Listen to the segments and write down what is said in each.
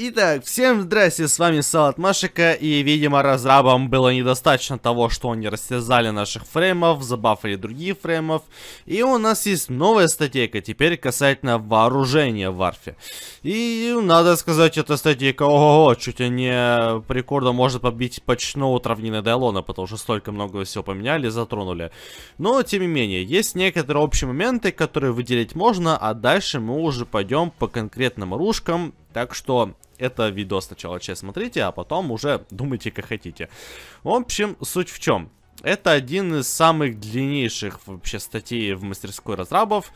Итак, всем здрасте, с вами Салат Машика, и, видимо, разрабам было недостаточно того, что они растязали наших фреймов, забафали другие фреймов, и у нас есть новая статейка, теперь касательно вооружения в варфе. И, надо сказать, эта статейка, ого-го, чуть не по рекорду может побить почноут равнины Дайлона, потому что столько много всего поменяли, затронули. Но, тем не менее, есть некоторые общие моменты, которые выделить можно, а дальше мы уже пойдем по конкретным оружкам, так что это видео сначала часть смотрите, а потом уже думайте как хотите. В общем, суть в чем. Это один из самых длиннейших вообще статей в мастерской разрабов,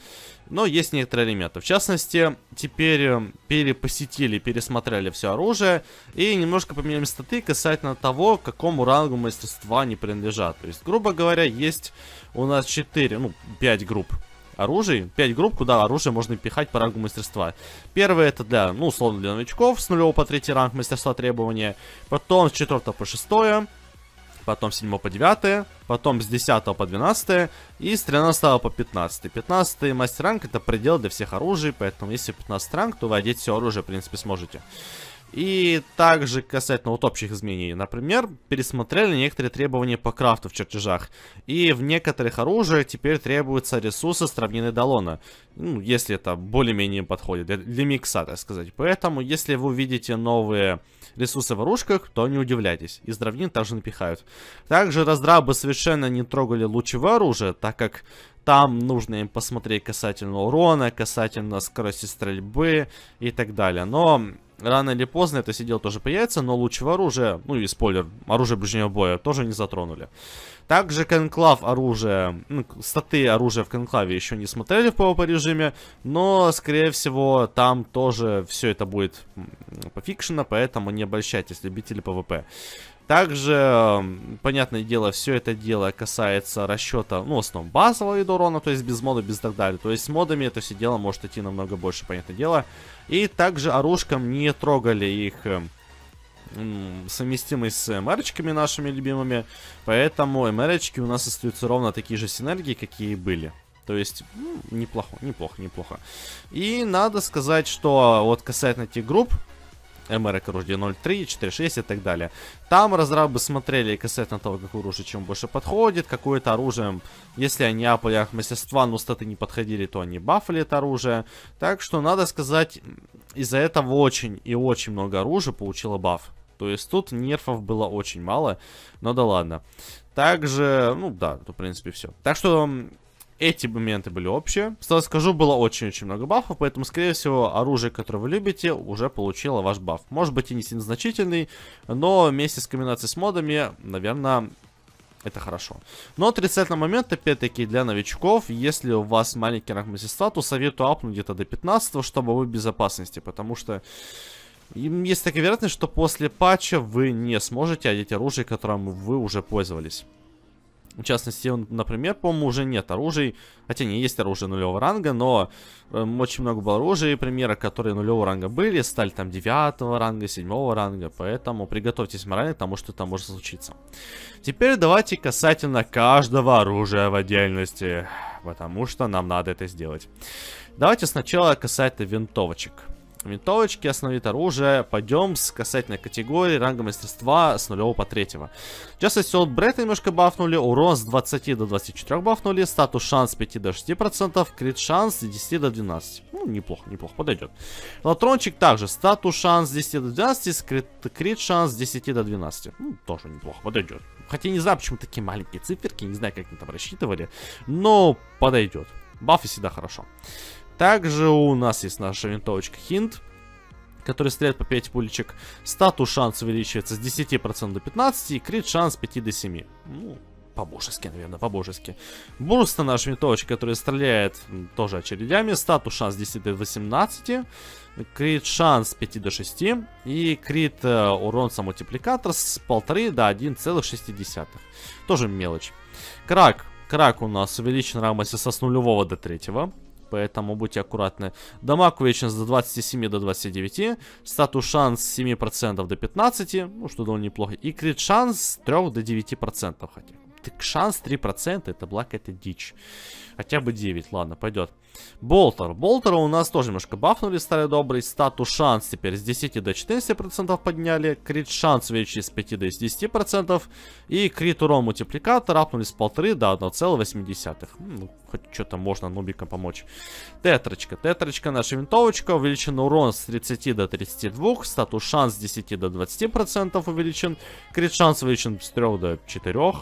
но есть некоторые элементы. В частности, теперь э, перепосетили, пересмотрели все оружие и немножко поменяли статы касательно того, какому рангу мастерства они принадлежат. То есть, грубо говоря, есть у нас 4, ну, 5 групп оружий. 5 групп, куда оружие можно пихать по рангу мастерства. Первое это для, ну, условно, для новичков с нулевого по третий ранг мастерства требования. Потом с 4 по 6 потом с 7 по 9, потом с 10 по 12 и с 13 по 15. 15 мастер ранг это предел для всех оружий, поэтому если 15 ранг, то вы одеть все оружие, в принципе, сможете. И также касательно вот общих изменений. Например, пересмотрели некоторые требования по крафту в чертежах. И в некоторых оружиях теперь требуются ресурсы с равнины Далона. Ну, если это более-менее подходит. Для, для микса, так сказать. Поэтому, если вы увидите новые ресурсы в оружках, то не удивляйтесь. Из равнин также напихают. Также раздрабы совершенно не трогали лучевое оружие, так как там нужно им посмотреть касательно урона, касательно скорости стрельбы и так далее. Но рано или поздно это сидел тоже появится, но лучшего оружия, ну и спойлер, оружие ближнего боя тоже не затронули. Также конклав оружия, ну, статы оружия в конклаве еще не смотрели в PvP режиме, но, скорее всего, там тоже все это будет пофикшено, поэтому не обольщайтесь, любители PvP. Также, понятное дело, все это дело касается расчета, ну, в основном базового вида урона, то есть без мода, без так далее. То есть с модами это все дело может идти намного больше, понятное дело. И также оружкам не трогали их совместимость с мрчками нашими любимыми. Поэтому мрчки у нас остаются ровно такие же синергии, какие и были. То есть, ну, неплохо, неплохо, неплохо. И надо сказать, что вот касательно этих групп, МР оружие 0.3, 4.6 и так далее. Там разрабы смотрели касательно того, какое оружие чем больше подходит, какое-то оружие, если они апали мастерства, но статы не подходили, то они бафали это оружие. Так что, надо сказать, из-за этого очень и очень много оружия получило баф. То есть тут нерфов было очень мало, но да ладно. Также, ну да, в принципе все. Так что эти моменты были общие. Сразу скажу, было очень-очень много бафов, поэтому, скорее всего, оружие, которое вы любите, уже получило ваш баф. Может быть и не сильно значительный, но вместе с комбинацией с модами, наверное, это хорошо. Но отрицательный момент, опять-таки, для новичков, если у вас маленький ранг мастерства, то советую апнуть где-то до 15, чтобы вы в безопасности, потому что есть такая вероятность, что после патча вы не сможете одеть оружие, которым вы уже пользовались. В частности, например, по-моему, уже нет оружий. Хотя не есть оружие нулевого ранга, но э, очень много было оружия, примеров, которые нулевого ранга были, стали там девятого ранга, седьмого ранга. Поэтому приготовьтесь морально к тому, что там может случиться. Теперь давайте касательно каждого оружия в отдельности. Потому что нам надо это сделать. Давайте сначала касательно винтовочек. Винтовочки, основит оружие. Пойдем с касательной категории ранга мастерства с 0 по 3. В частности, от Бретта немножко бафнули, урон с 20 до 24 бафнули, статус шанс с 5 до 6%, крит шанс с 10 до 12. Ну, неплохо, неплохо, подойдет. Латрончик также, статус шанс с 10 до 12, крит, крит шанс с 10 до 12. Ну, тоже неплохо, подойдет. Хотя не знаю, почему такие маленькие циферки, не знаю, как они там рассчитывали, но подойдет. Бафы всегда хорошо. Также у нас есть наша винтовочка Хинт, который стреляет по 5 пулечек. Статус шанс увеличивается с 10% до 15%, и крит шанс 5 до 7. Ну, по-божески, наверное, по-божески. Бурста наша винтовочка, которая стреляет тоже очередями. Статус шанс 10 до 18. Крит шанс 5 до 6. И крит э, урон со мультипликатор с 1,5 до 1,6. Тоже мелочь. Крак. Крак у нас увеличен рамоси со с нулевого до третьего поэтому будьте аккуратны. Дамаг увеличен с 27 до 29, статус шанс с 7% до 15, ну что довольно неплохо, и крит шанс с 3 до 9%, хотя шанс 3%, это благо это дичь. Хотя бы 9, ладно, пойдет. Болтер. Болтера у нас тоже немножко бафнули, старый добрый. Статус шанс теперь с 10 до 14% подняли. Крит шанс увеличили с 5 до 10%. И крит урон мультипликатор апнули с 1,5 до 1,8. Ну, хоть что-то можно нубикам помочь. Тетрочка. Тетрочка наша винтовочка. Увеличен урон с 30 до 32. Статус шанс с 10 до 20% увеличен. Крит шанс увеличен с 3 до 4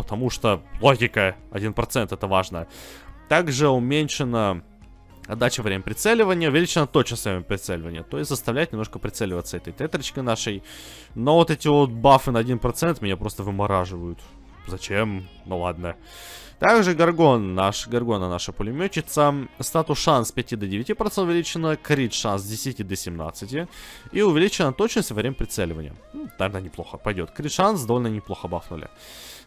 потому что логика 1% это важно. Также уменьшена отдача время прицеливания, увеличена точность время прицеливания. То есть заставляет немножко прицеливаться этой тетрочкой нашей. Но вот эти вот бафы на 1% меня просто вымораживают. Зачем? Ну ладно. Также Гаргон, наш, Гаргона наша пулеметчица. Статус шанс с 5 до 9% увеличена, крит шанс с 10 до 17. И увеличена точность во время прицеливания. Ну, наверное, неплохо пойдет. Крит шанс довольно неплохо бафнули.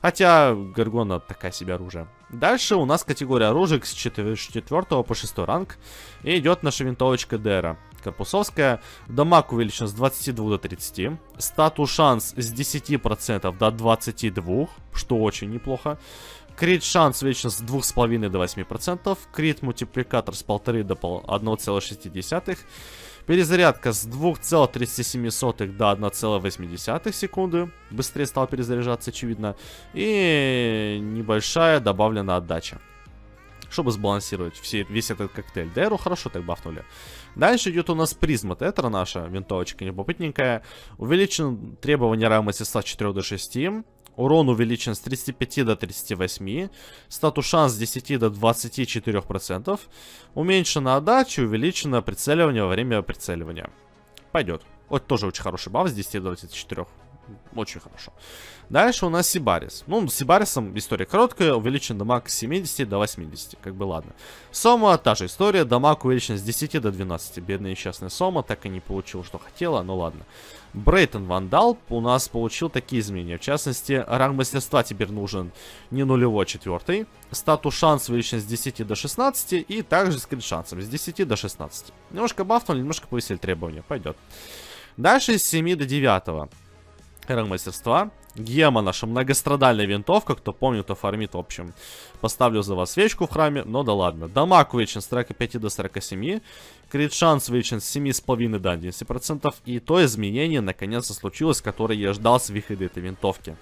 Хотя Гаргона такая себе оружие. Дальше у нас категория оружия с 4, 4 по 6 ранг. И идет наша винтовочка Дера. Корпусовская. Дамаг увеличен с 22 до 30. Статус шанс с 10% до 22, что очень неплохо. Крит шанс увеличен с 2,5 до 8%. Крит мультипликатор с 1,5 до 1,6. Перезарядка с 2,37 до 1,8 секунды. Быстрее стал перезаряжаться, очевидно. И небольшая добавленная отдача. Чтобы сбалансировать все, весь этот коктейль. Дэру хорошо так бафнули. Дальше идет у нас призма тетра наша, винтовочка непопытненькая. Увеличен требование рамы с 4 до 6. Урон увеличен с 35 до 38. Статус шанс с 10 до 24%. Уменьшена отдача, увеличено прицеливание во время прицеливания. Пойдет. Вот тоже очень хороший баф с 10 до 24. Очень хорошо. Дальше у нас Сибарис. Ну, с Сибарисом история короткая, увеличен дамаг с 70 до 80, как бы ладно. Сома, та же история, дамаг увеличен с 10 до 12. Бедная несчастная Сома, так и не получил, что хотела, но ладно. Брейтон Вандал у нас получил такие изменения. В частности, ранг мастерства теперь нужен не нулевой, а четвертый. Статус шанс увеличен с 10 до 16. И также с крит шансом с 10 до 16. Немножко бафнули, немножко повысили требования. Пойдет. Дальше с 7 до 9. Ранг мастерства. Гема наша многострадальная винтовка. Кто помнит, то фармит. В общем, поставлю за вас свечку в храме. Но да ладно. Дамаг увеличен с 45 до 47. Крит шанс увеличен с 7,5 до 11%. И то изменение наконец-то случилось, которое я ждал с выхода этой винтовки.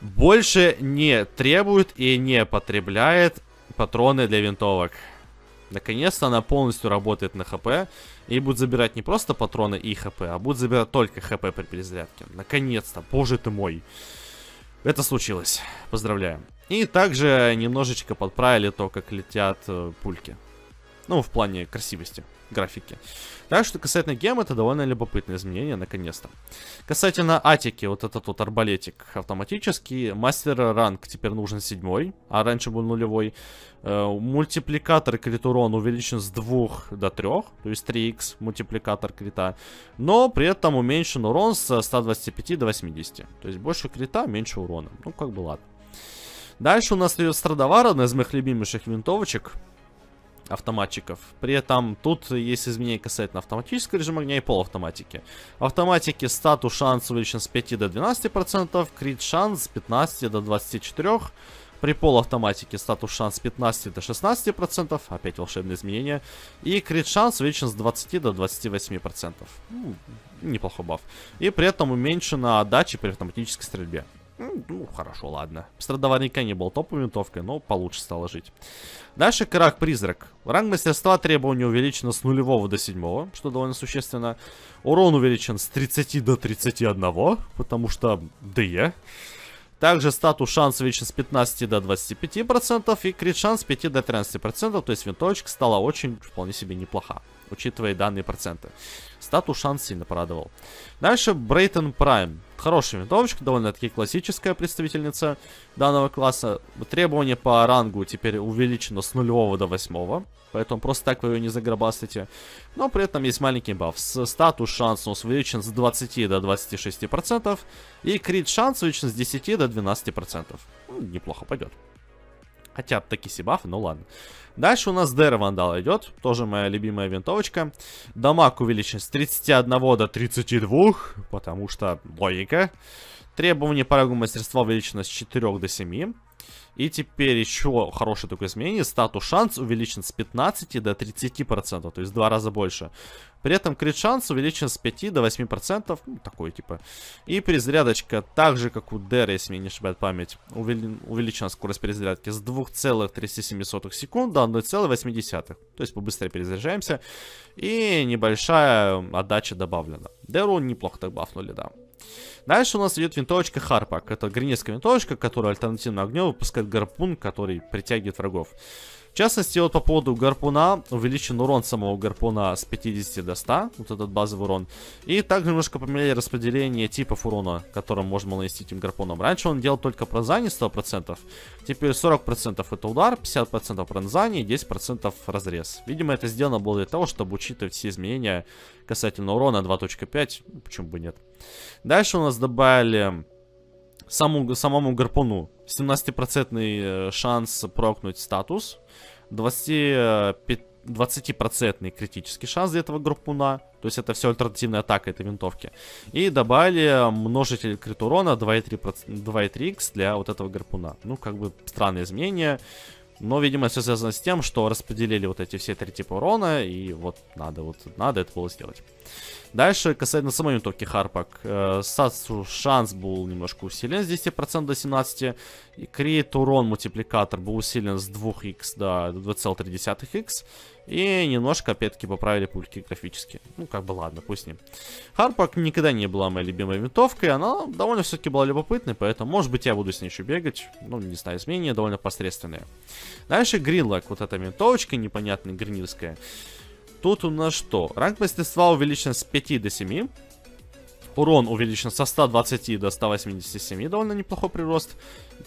Больше не требует и не потребляет патроны для винтовок. Наконец-то она полностью работает на хп. И будет забирать не просто патроны и хп, а будет забирать только хп при перезарядке. Наконец-то, боже ты мой. Это случилось. Поздравляем. И также немножечко подправили то, как летят э, пульки. Ну, в плане красивости графики. Так что касательно гем, это довольно любопытное изменение, наконец-то. Касательно атики, вот этот вот арбалетик автоматический. Мастер ранг теперь нужен седьмой, а раньше был нулевой. Э, мультипликатор крит урон увеличен с 2 до 3, то есть 3х мультипликатор крита. Но при этом уменьшен урон с 125 до 80. То есть больше крита, меньше урона. Ну, как бы ладно. Дальше у нас идет Страдовар, одна из моих любимейших винтовочек автоматчиков. При этом тут есть изменения касательно автоматического режима огня и полуавтоматики. В автоматике статус шанс увеличен с 5 до 12%, крит шанс с 15 до 24%. При полуавтоматике статус шанс с 15 до 16%, опять волшебные изменения. И крит шанс увеличен с 20 до 28%. Ну, неплохой баф. И при этом уменьшена отдача при автоматической стрельбе. Ну, хорошо, ладно. Страдоварника не был топовой винтовкой, но получше стало жить. Дальше Крак-призрак. Ранг мастерства требования увеличено с нулевого до седьмого, что довольно существенно. Урон увеличен с 30 до 31, потому что ДЕ. Также статус шанс увеличен с 15 до 25%, и крит шанс с 5 до 13%, то есть винтовочка стала очень, вполне себе неплоха, учитывая данные проценты. Статус шанс сильно порадовал. Дальше Брейтон Прайм. Хорошая винтовочка, довольно-таки классическая представительница данного класса. Требование по рангу теперь увеличено с нулевого до восьмого. Поэтому просто так вы ее не заграбастите. Но при этом есть маленький баф. С статус шанс у нас увеличен с 20 до 26%. И крит шанс увеличен с 10 до 12%. Ну, неплохо пойдет. Хотя такие сибафы, ну ладно. Дальше у нас Дера Вандал идет. Тоже моя любимая винтовочка. Дамаг увеличен с 31 до 32. Потому что логика. Требование по рангу мастерства увеличено с 4 до 7. И теперь еще хорошее такое изменение. Статус шанс увеличен с 15 до 30%, то есть в два раза больше. При этом крит шанс увеличен с 5 до 8%, ну, такой типа. И перезарядочка, так же как у Дера, если мне не ошибает память, увели... увеличена скорость перезарядки с 2,37 секунд до 1,8. То есть побыстрее перезаряжаемся. И небольшая отдача добавлена. Деру неплохо так бафнули, да. Дальше у нас идет винтовочка Харпак. Это гринецкая винтовочка, которая альтернативно огню выпускает гарпун, который притягивает врагов. В частности, вот по поводу гарпуна, увеличен урон самого гарпуна с 50 до 100, вот этот базовый урон. И также немножко поменяли распределение типов урона, которым можно нанести этим гарпуном. Раньше он делал только пронзание 100%, теперь 40% это удар, 50% пронзание и 10% разрез. Видимо, это сделано было для того, чтобы учитывать все изменения касательно урона 2.5, ну, почему бы нет. Дальше у нас добавили саму, самому гарпуну 17% э, шанс прокнуть статус, 20, 20% критический шанс для этого гарпуна, то есть это все альтернативная атака этой винтовки. И добавили множитель крит урона 2,3x для вот этого гарпуна. Ну, как бы странное изменение. Но, видимо, все связано с тем, что распределили вот эти все три типа урона, и вот надо, вот надо это было сделать. Дальше, касательно самой винтовки Харпак. Э, Сатсу шанс был немножко усилен с 10% до 17%. И крит урон мультипликатор был усилен с 2х до 2,3х. И немножко, опять-таки, поправили пульки графически. Ну, как бы ладно, пусть не. Харпак никогда не была моей любимой винтовкой. Она довольно все-таки была любопытной, поэтому, может быть, я буду с ней еще бегать. Ну, не знаю, изменения довольно посредственные. Дальше Гринлок, вот эта винтовочка непонятная, гринильская. Тут у нас что? Ранг мастерства увеличен с 5 до 7. Урон увеличен со 120 до 187, довольно неплохой прирост.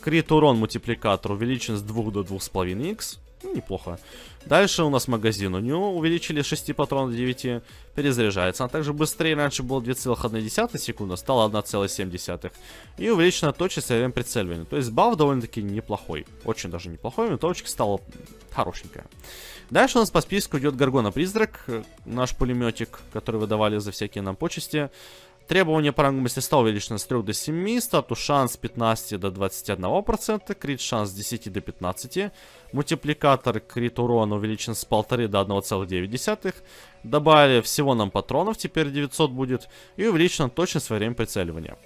Крит урон мультипликатор увеличен с 2 до 2,5х. Ну, неплохо. Дальше у нас магазин. У него увеличили 6 патронов до 9. Перезаряжается. Она также быстрее. Раньше было 2,1 секунда, стало 1,7. И увеличена точность во время прицеливания. То есть баф довольно-таки неплохой. Очень даже неплохой. Винтовочка стала хорошенькая. Дальше у нас по списку идет Гаргона Призрак, э, наш пулеметик, который выдавали за всякие нам почести. Требования по рангу мастерства увеличены с 3 до 7, статус шанс 15 до 21%, крит шанс с 10 до 15, мультипликатор крит урона увеличен с 1,5 до 1,9, добавили всего нам патронов, теперь 900 будет, и увеличена точность во время прицеливания.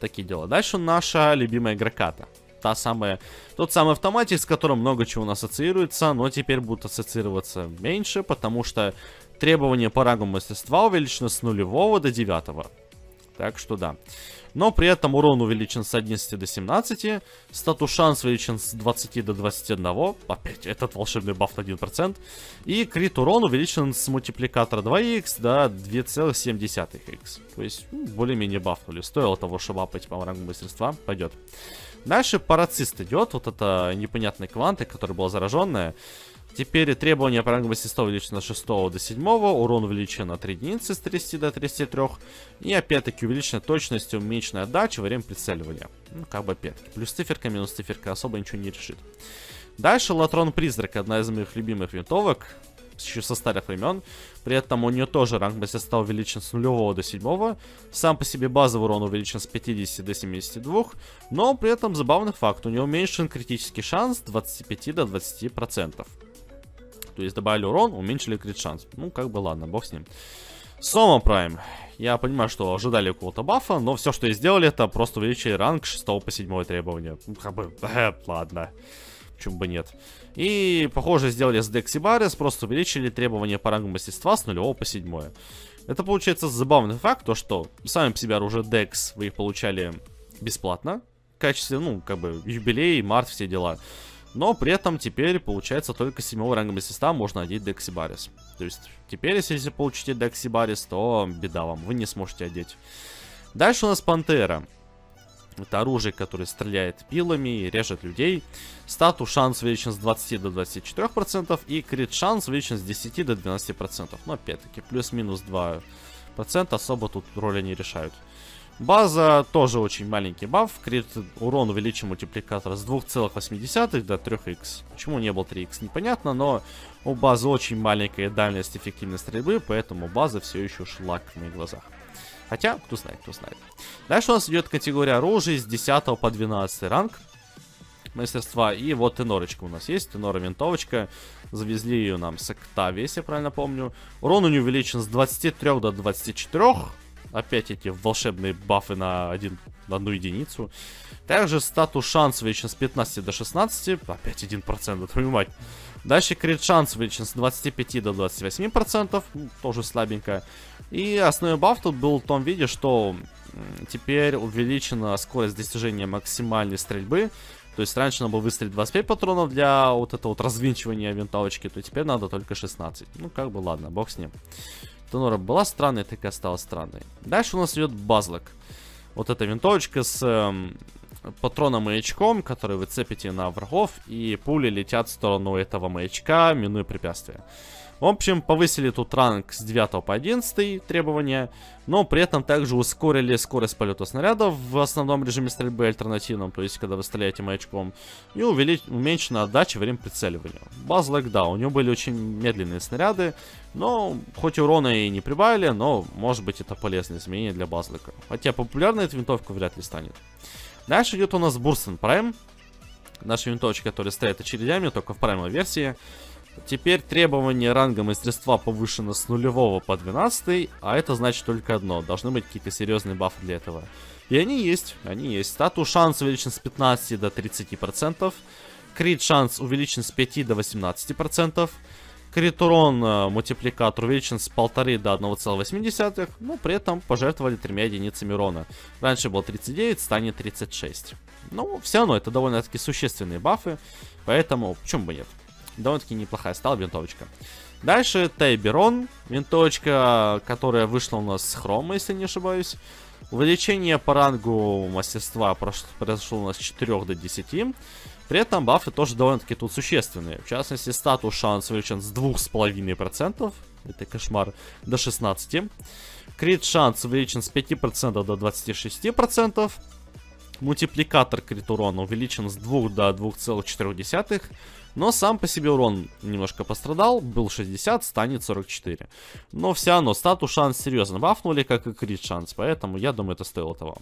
Такие дела. Дальше наша любимая Граката та самая, тот самый автоматик, с которым много чего у нас ассоциируется, но теперь будут ассоциироваться меньше, потому что требования по рангу мастерства увеличены с нулевого до девятого. Так что да. Но при этом урон увеличен с 11 до 17, статус шанс увеличен с 20 до 21, опять этот волшебный баф на 1%, и крит урон увеличен с мультипликатора 2х до 2,7х. То есть ну, более-менее бафнули. Стоило того, чтобы апать по рангу мастерства, пойдет. Дальше парацист идет, вот это непонятный кванты, которая была зараженная. Теперь требования по рангу мастерства увеличено с 6 до 7, урон увеличен 3 единицы с 30 до 33, и опять-таки увеличена точность и уменьшенная отдача во время прицеливания. Ну, как бы опять-таки. Плюс циферка, минус циферка особо ничего не решит. Дальше Латрон Призрак, одна из моих любимых винтовок еще со старых времен. При этом у нее тоже ранг мастерства увеличен с нулевого до седьмого. Сам по себе базовый урон увеличен с 50 до 72. Но при этом забавный факт, у нее уменьшен критический шанс с 25 до 20%. То есть добавили урон, уменьшили крит шанс. Ну, как бы ладно, бог с ним. Сома Прайм. Я понимаю, что ожидали какого-то бафа, но все, что и сделали, это просто увеличили ранг 6 по 7 требования. Ну, как бы, э, ладно. Почему бы нет. И, похоже, сделали с Barris, просто увеличили требования по рангу мастерства с 0 по 7. Это получается забавный факт, то что сами по себе оружие Dex вы их получали бесплатно. В качестве, ну, как бы, юбилей, март, все дела. Но при этом теперь, получается, только с 7 ранга мастерства можно одеть Barris. То есть, теперь, если, получите Barris, то беда вам, вы не сможете одеть. Дальше у нас Пантера. Это оружие, которое стреляет пилами и режет людей. Статус шанс увеличен с 20 до 24%. И крит шанс увеличен с 10 до 12%. Но опять-таки плюс-минус 2% особо тут роли не решают. База тоже очень маленький баф. Крит урон увеличен мультипликатор с 2,8 до 3х. Почему не был 3х, непонятно, но у базы очень маленькая дальность эффективной стрельбы, поэтому база все еще шлак в моих глазах. Хотя, кто знает, кто знает. Дальше у нас идет категория оружия с 10 по 12 ранг. мастерства. И вот тенорочка у нас есть, тенора винтовочка. Завезли ее нам с Октави, если я правильно помню. Урон у нее увеличен с 23 до 24. Опять эти волшебные бафы на, один, на одну единицу. Также статус шанс увеличен с 15 до 16. Опять 1%, да твою мать. Дальше крит шанс увеличен с 25 до 28%. Ну, тоже слабенько. И основной баф тут был в том виде, что теперь увеличена скорость достижения максимальной стрельбы. То есть раньше надо было выстрелить 25 патронов для вот этого вот развинчивания винтовочки, то теперь надо только 16. Ну, как бы ладно, бог с ним. Тонора была странной, так и осталась странной. Дальше у нас идет базлок. Вот эта винтовочка с эм, патроном маячком, который вы цепите на врагов, и пули летят в сторону этого маячка, минуя препятствия. В общем, повысили тут ранг с 9 по 11 требования, но при этом также ускорили скорость полета снарядов в основном режиме стрельбы альтернативном, то есть когда вы стреляете маячком, и увелич... уменьшена отдача время прицеливания. Базлэк, да, у него были очень медленные снаряды, но хоть урона и не прибавили, но может быть это полезное изменение для базлэка. Хотя популярной эта винтовка вряд ли станет. Дальше идет у нас Бурстен Прайм. Наша винтовочка, которая стоит очередями, только в праймовой версии. Теперь требование ранга мастерства повышено с нулевого по 12, а это значит только одно. Должны быть какие-то серьезные бафы для этого. И они есть, они есть. Статус шанс увеличен с 15 до 30%. Крит шанс увеличен с 5 до 18%. Крит урон э, мультипликатор увеличен с 1,5 до 1,8, но при этом пожертвовали тремя единицами урона. Раньше было 39, станет 36. Ну, все равно это довольно-таки существенные бафы, поэтому почему бы нет довольно-таки неплохая стала винтовочка. Дальше Тайберон, винтовочка, которая вышла у нас с хрома, если не ошибаюсь. Увеличение по рангу мастерства произошло у нас с 4 до 10. При этом бафы тоже довольно-таки тут существенные. В частности, статус шанс увеличен с 2,5%. Это кошмар. До 16. Крит шанс увеличен с 5% до 26%. Мультипликатор крит урона увеличен с 2 до 2,4. Но сам по себе урон немножко пострадал. Был 60, станет 44. Но все равно статус шанс серьезно бафнули, как и крит шанс. Поэтому я думаю, это стоило того.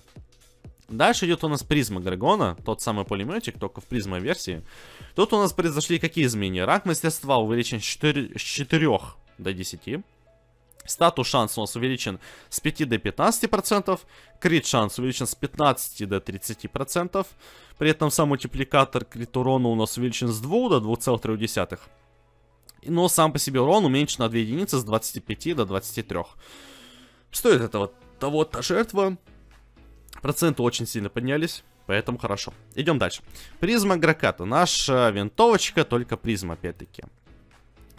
Дальше идет у нас Prisma Gorgon, тот самый пулеметик, только в призма версии. Тут у нас произошли какие изменения? Ранг мастерства увеличен с 4, с 4 до 10. Статус шанс у нас увеличен с 5 до 15%. Крит шанс увеличен с 15 до 30%. При этом сам мультипликатор крит урона у нас увеличен с 2 до 2,3. Но сам по себе урон уменьшен на 2 единицы с 25 до 23. Стоит этого того-то жертва. Проценты очень сильно поднялись. Поэтому хорошо. Идем дальше. Prisma Grakata. Наша винтовочка, только призма опять-таки.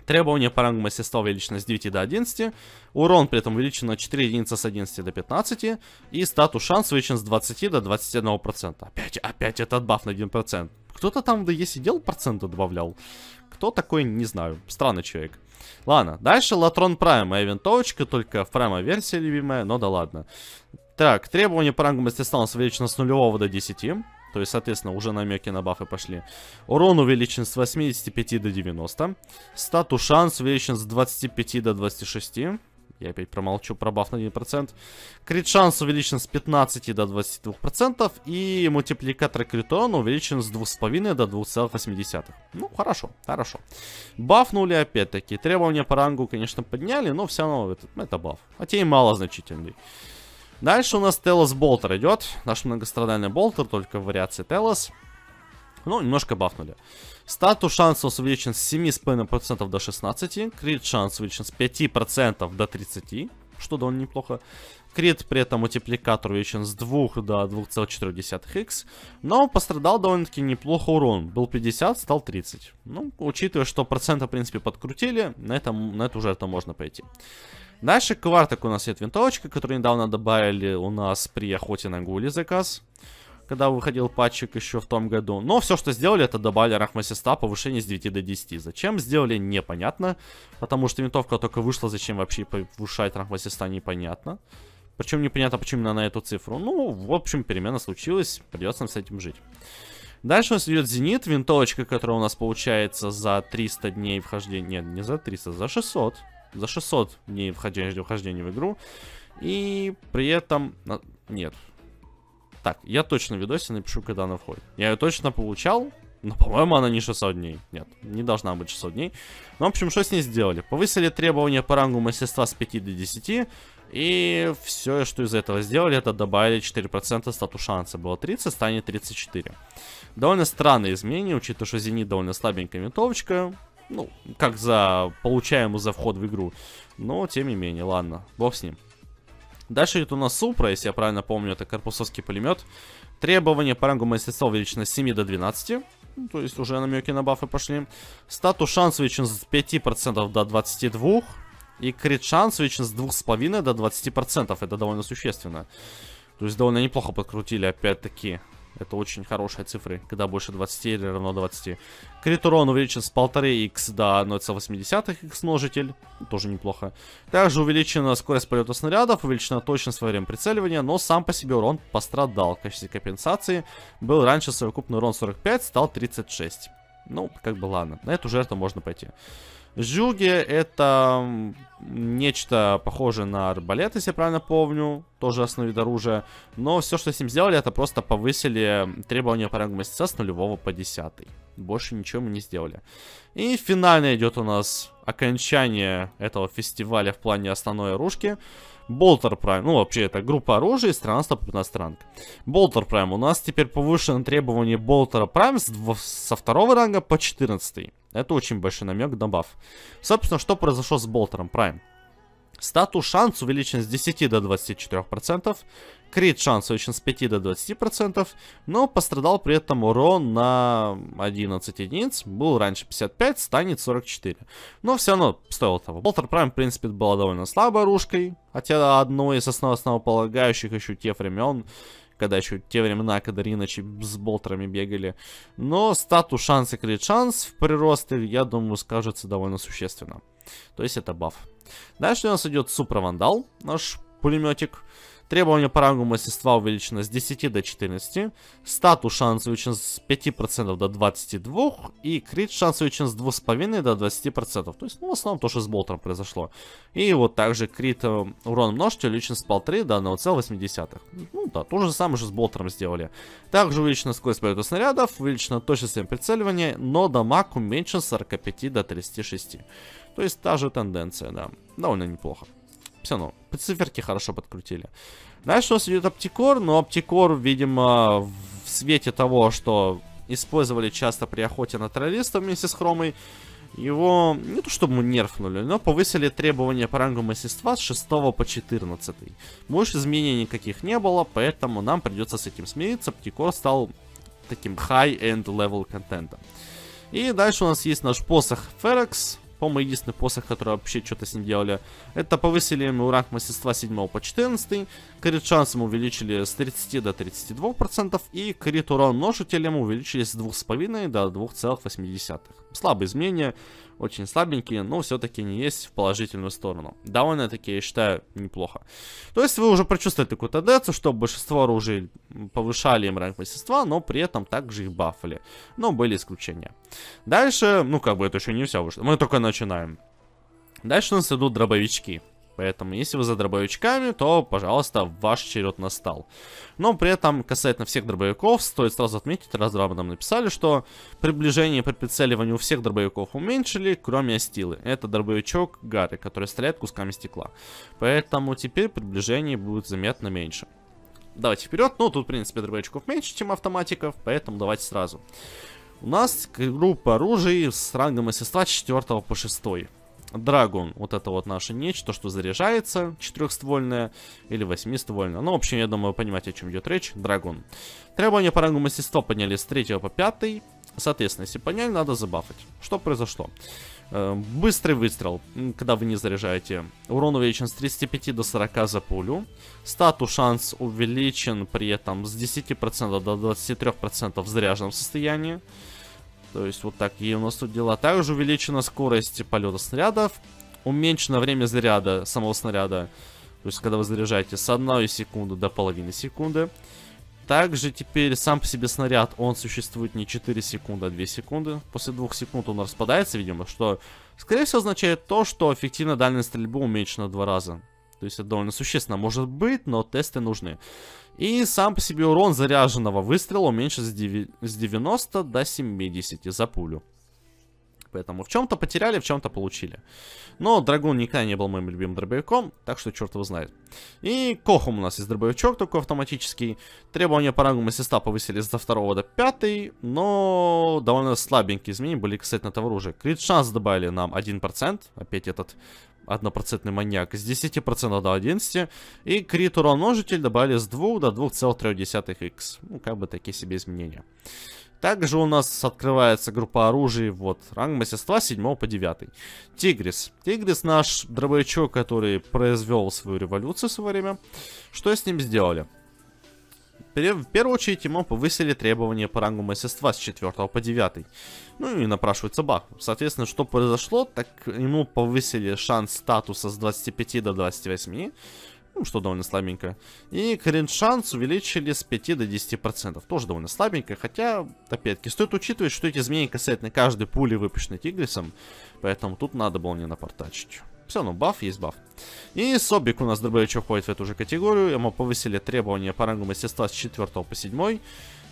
Требования по рангу мастерства увеличены с 9 до 11. Урон при этом увеличен на 4 единицы с 11 до 15. И статус шанс увеличен с 20 до 21%. Опять, опять этот buff на 1%. Кто-то там в DE сидел процента добавлял. Кто такой, не знаю. Странный человек. Ладно, дальше Латрон Прайм. Моя винтовочка, только в прайма версия любимая, но да ладно. Так, требования по рангу мастерства у нас увеличено с нулевого до 10. То есть, соответственно, уже намеки на бафы пошли. Урон увеличен с 85 до 90. Статус шанс увеличен с 25 до 26. Я опять промолчу про баф на 1%. Крит шанс увеличен с 15 до 22%. И мультипликатор крит урона увеличен с 2,5 до 2,8. Ну, хорошо, хорошо. Бафнули опять-таки. Требования по рангу, конечно, подняли, но все равно это, это баф. Хотя и мало значительный. Дальше у нас Телос Болтер идет. Наш многострадальный Болтер, только в вариации Телос. Ну, немножко бафнули. Статус шансов увеличен с 7,5% до 16%. Крит шанс увеличен с 5% до 30%. Что довольно неплохо. Крит при этом мультипликатор увеличен с 2 до 2,4х. Но пострадал довольно-таки неплохо урон. Был 50, стал 30. Ну, учитывая, что проценты, в принципе, подкрутили, на, этом, на эту жертву можно пойти. Дальше квартак у нас есть винтовочка, которую недавно добавили у нас при охоте на гули заказ. Когда выходил патчик еще в том году. Но все, что сделали, это добавили рахмасиста повышение с 9 до 10. Зачем сделали, непонятно. Потому что винтовка только вышла, зачем вообще повышать рахмасиста, непонятно. Причем непонятно, почему именно на эту цифру. Ну, в общем, перемена случилась, придется с этим жить. Дальше у нас идет Зенит, винтовочка, которая у нас получается за 300 дней вхождения. Нет, не за 300, за 600 за 600 дней вхождения, вхождения в игру. И при этом... Нет. Так, я точно в видосе напишу, когда она входит. Я ее точно получал, Но, по-моему, она не 600 дней. Нет, не должна быть 600 дней. Ну, в общем, что с ней сделали? Повысили требования по рангу мастерства с 5 до 10. И все, что из этого сделали, это добавили 4% статус шанса. Было 30, станет 34. Довольно странное изменение, учитывая, что Зенит довольно слабенькая винтовочка. Ну, как за получаемую за вход в игру. Но, тем не менее, ладно, бог с ним. Дальше идет у нас Супра, если я правильно помню, это корпусовский пулемет. Требования по рангу мастерства увеличены с 7 до 12. Ну, то есть уже намеки на бафы пошли. Статус шанс увеличен с 5% до 22%. И крит шанс увеличен с 2,5 до 20%. Это довольно существенно. То есть довольно неплохо подкрутили опять-таки это очень хорошие цифры, когда больше 20 или равно 20. Крит урон увеличен с 1,5х до 0,8х множитель. Тоже неплохо. Также увеличена скорость полета снарядов, увеличена точность во время прицеливания, но сам по себе урон пострадал. В качестве компенсации был раньше совокупный урон 45, стал 36. Ну, как бы ладно, на эту жертву можно пойти. Жуги это нечто похожее на арбалет, если я правильно помню. Тоже основе оружия. Но все, что с ним сделали, это просто повысили требования по рангу мастерства с нулевого по 10. Больше ничего мы не сделали. И финально идет у нас окончание этого фестиваля в плане основной оружки. Болтер Прайм, ну вообще это группа оружия из 13 по 15 ранг. Болтер Прайм, у нас теперь повышено требование Болтера Прайм со второго ранга по 14. Это очень большой намек на баф. Собственно, что произошло с Болтером Прайм? Статус шанс увеличен с 10 до 24%, крит шанс увеличен с 5 до 20%, но пострадал при этом урон на 11 единиц, был раньше 55, станет 44. Но все равно стоило того. Болтер Прайм, в принципе, была довольно слабой оружкой, хотя одной из основ основополагающих еще тех времен, когда еще те времена, когда Риночи с болтерами бегали. Но статус шанс и крит шанс в приросте, я думаю, скажется довольно существенно. То есть это баф. Дальше у нас идет Супер Вандал, наш пулеметик. Требования по рангу мастерства увеличено с 10 до 14. Статус шанс увеличен с 5% до 22. И крит шанс увеличен с 2,5 до 20%. То есть, ну, в основном то, что с болтером произошло. И вот также крит э, урон множитель увеличен с 1,5 до 1,8. Ну да, то же самое, что с болтером сделали. Также увеличена скорость полета снарядов, увеличена точность прицеливания, но дамаг уменьшен с 45 до 36. То есть та же тенденция, да. Довольно неплохо все равно, циферки хорошо подкрутили. Дальше у нас идет Оптикор, но Оптикор, видимо, в свете того, что использовали часто при охоте на террористов вместе с Хромой, его не то чтобы мы нерфнули, но повысили требования по рангу мастерства с 6 по 14. Больше изменений никаких не было, поэтому нам придется с этим смириться. Птикор стал таким high-end level контентом. И дальше у нас есть наш посох Ферекс по-моему, единственный посох, который вообще что-то с ним делали. Это повысили ему ранг мастерства 7 по 14. Крит шанс ему увеличили с 30 до 32%. И крит урон ношителям увеличили с 2,5 до 2,8. Слабые изменения очень слабенькие, но все-таки не есть в положительную сторону. Довольно-таки, я считаю, неплохо. То есть вы уже прочувствовали такую тенденцию, что большинство оружий повышали им ранг мастерства, но при этом также их бафали. Но были исключения. Дальше, ну как бы это еще не все вышло, мы только начинаем. Дальше у нас идут дробовички. Поэтому, если вы за дробовичками, то, пожалуйста, ваш черед настал. Но при этом, касательно всех дробовиков, стоит сразу отметить, разрабы нам написали, что приближение при прицеливании у всех дробовиков уменьшили, кроме Астилы. Это дробовичок Гарри, который стреляет кусками стекла. Поэтому теперь приближение будет заметно меньше. Давайте вперед. Ну, тут, в принципе, дробовичков меньше, чем автоматиков, поэтому давайте сразу. У нас группа оружий с рангом мастерства 4 по 6. Драгун, вот это вот наше нечто, что заряжается, четырехствольное или восьмиствольное. Ну, в общем, я думаю, понимаете, о чем идет речь. Драгун. Требования по рангу мастерства подняли с 3 по 5. Соответственно, если подняли, надо забафать. Что произошло? Э, быстрый выстрел, когда вы не заряжаете. Урон увеличен с 35 до 40 за пулю. Статус шанс увеличен при этом с 10% до 23% в заряженном состоянии. То есть вот такие у нас тут дела. Также увеличена скорость полета снарядов. Уменьшено время заряда самого снаряда. То есть когда вы заряжаете с 1 секунды до половины секунды. Также теперь сам по себе снаряд, он существует не 4 секунды, а 2 секунды. После 2 секунд он распадается, видимо, что, скорее всего, означает то, что эффективная дальность стрельбы уменьшена в 2 раза. То есть это довольно существенно может быть, но тесты нужны. И сам по себе урон заряженного выстрела уменьшится с 90 до 70 за пулю. Поэтому в чем-то потеряли, в чем-то получили. Но Драгун никогда не был моим любимым дробовиком, так что черт его знает. И Кохум у нас есть дробовичок такой автоматический. Требования по рангу мастерства повысились до 2 до 5, но довольно слабенькие изменения были касательно того оружия. Крит шанс добавили нам 1%, опять этот однопроцентный маньяк, с 10% до 11%, и крит урон добавили с 2 до 2,3х. Ну, как бы такие себе изменения. Также у нас открывается группа оружий, вот, ранг мастерства 7 по 9. Тигрис. Тигрис наш дробовичок, который произвел свою революцию в свое время. Что с ним сделали? В первую очередь ему повысили требования по рангу мастерства с 4 по 9. Ну и напрашивается баг. Соответственно, что произошло, так ему повысили шанс статуса с 25 до 28. Ну, что довольно слабенько. И кринж шанс увеличили с 5 до 10%. Тоже довольно слабенько. Хотя, опять-таки, стоит учитывать, что эти изменения касательно каждой пули, выпущенной Тигрисом. Поэтому тут надо было не напортачить. Все равно баф есть баф. И Собик у нас дробовичок входит в эту же категорию. Ему повысили требования по рангу мастерства с 4 по 7.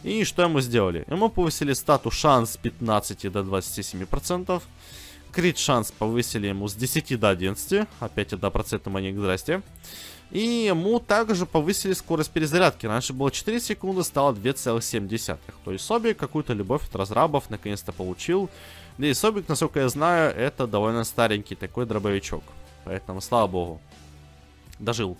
И что ему сделали? Ему повысили статус шанс с 15 до 27%. Крит шанс повысили ему с 10 до 11. Опять 1% маньяк, здрасте. И ему также повысили скорость перезарядки. Раньше было 4 секунды, стало 2,7. То есть Собик какую-то любовь от разрабов наконец-то получил. Да и Собик, насколько я знаю, это довольно старенький такой дробовичок. Поэтому, слава богу, дожил.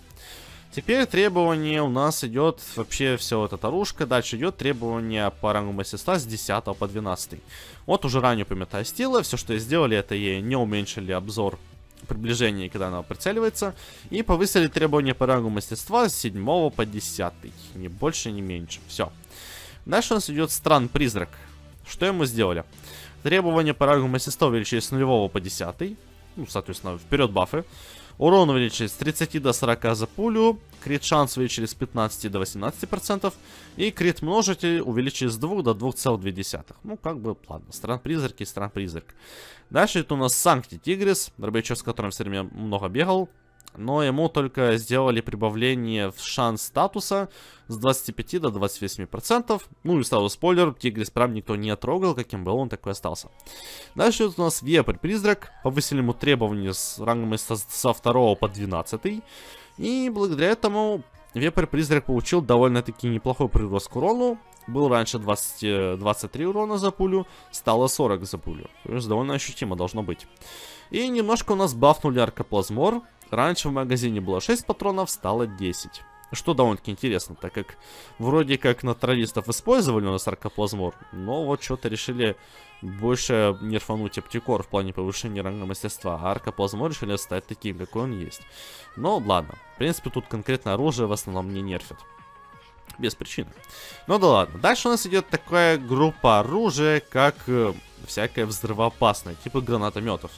Теперь требование у нас идет вообще все вот эта оружка. Дальше идет требование по рангу мастерства с 10 по 12. Вот уже ранее упомянутая стила. Все, что сделали, это ей не уменьшили обзор приближении, когда она прицеливается. И повысили требования по рангу мастерства с 7 по 10. Ни больше, ни меньше. Все. Дальше у нас идет стран-призрак. Что ему сделали? Требования по рангу мастерства увеличились с 0 по 10. Ну, соответственно, вперед бафы. Урон увеличили с 30 до 40 за пулю. Крит шанс увеличили с 15 до 18%. И крит множитель увеличили с 2 до 2,2. Ну, как бы, ладно, стран призрак и стран призрак. Дальше это у нас Санкти Тигрис, дробячок, с которым все время много бегал. Но ему только сделали прибавление в шанс статуса с 25 до 28%. Ну и сразу спойлер, Тигрис прям никто не трогал, каким был он такой остался. Дальше это у нас Вепрь Призрак. Повысили ему требования с рангом со, со 2 по 12. И благодаря этому Вепрь Призрак получил довольно-таки неплохой прирост к урону. Был раньше 20, 23 урона за пулю, стало 40 за пулю. То есть довольно ощутимо должно быть. И немножко у нас бафнули аркоплазмор. Раньше в магазине было 6 патронов, стало 10. Что довольно-таки интересно, так как вроде как натуралистов использовали у нас аркоплазмор, но вот что-то решили больше нерфануть аптекор в плане повышения ранга мастерства, а аркоплазмор решили оставить таким, какой он есть. Но ладно, в принципе тут конкретно оружие в основном не нерфит. Без причины. Ну да ладно. Дальше у нас идет такая группа оружия, как э, всякое взрывоопасное, типа гранатометов.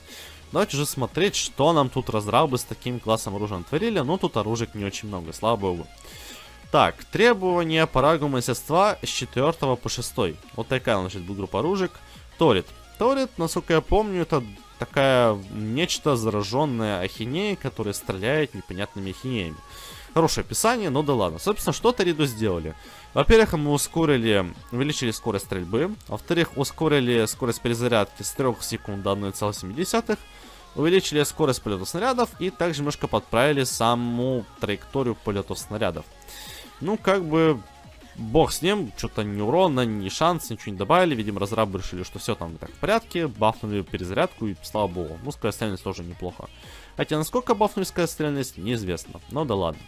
Давайте же смотреть, что нам тут разрабы с таким классом оружия натворили. Но тут оружек не очень много, слава богу. Так, требования по рангу мастерства с 4 по 6. Вот такая, значит, группа оружек. Торит. Торит, насколько я помню, это такая нечто зараженная ахинея, которая стреляет непонятными ахинеями. Хорошее описание, но да ладно. Собственно, что Ториду сделали? Во-первых, мы ускорили, увеличили скорость стрельбы. Во-вторых, ускорили скорость перезарядки с 3 секунд до 1,7 увеличили скорость полета снарядов и также немножко подправили саму траекторию полетов снарядов. Ну, как бы, бог с ним, что-то ни урона, ни шанс, ничего не добавили. Видимо, разрабы решили, что все там так в порядке, бафнули перезарядку и слава богу. Ну, скорострельность тоже неплохо. Хотя, насколько бафнули скорострельность, неизвестно. Но да ладно.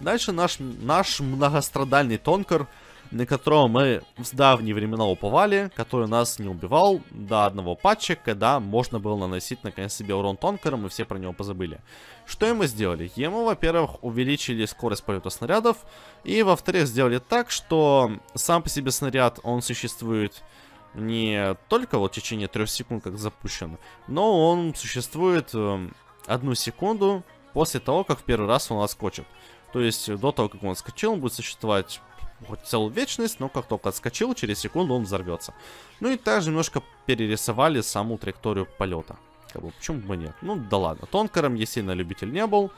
Дальше наш, наш многострадальный тонкер на которого мы в давние времена уповали, который нас не убивал до одного патча, когда можно было наносить наконец себе урон тонкером, и все про него позабыли. Что ему сделали? Ему, во-первых, увеличили скорость полета снарядов, и, во-вторых, сделали так, что сам по себе снаряд, он существует не только вот в течение 3 секунд, как запущен, но он существует э, одну секунду после того, как в первый раз он отскочит. То есть до того, как он отскочил, он будет существовать хоть целую вечность, но как только отскочил, через секунду он взорвется. Ну и также немножко перерисовали саму траекторию полета. Как бы, почему бы нет? Ну да ладно, Тонкером я сильно любитель не был.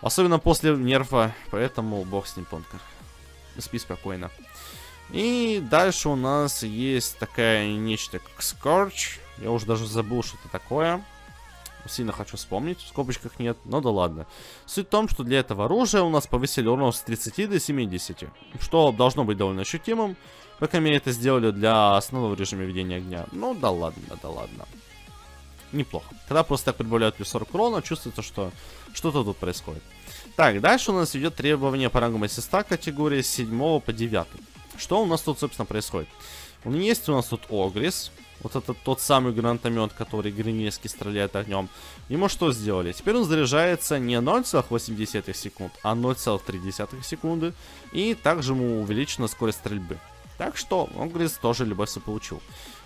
Особенно после нерфа, поэтому бог с ним, Понкар. Спи спокойно. И дальше у нас есть такая нечто как Scorch. Я уже даже забыл, что это такое. Сильно хочу вспомнить, в скобочках нет, но да ладно. Суть в том, что для этого оружия у нас повысили урон с 30 до 70, что должно быть довольно ощутимым, пока мы это сделали для основного режима ведения огня. Ну да ладно, да ладно. Неплохо. Когда просто так прибавляют плюс 40 урона, чувствуется, что что-то тут происходит. Так, дальше у нас идет требование по рангу ассиста категории с 7 по 9. Что у нас тут, собственно, происходит? Есть у нас тут Огрис, вот это тот самый гранатомет, который Гриневский стреляет огнем. Ему что сделали? Теперь он заряжается не 0,8 секунд, а 0,3 секунды. И также ему увеличена скорость стрельбы. Так что он, тоже любовь получил.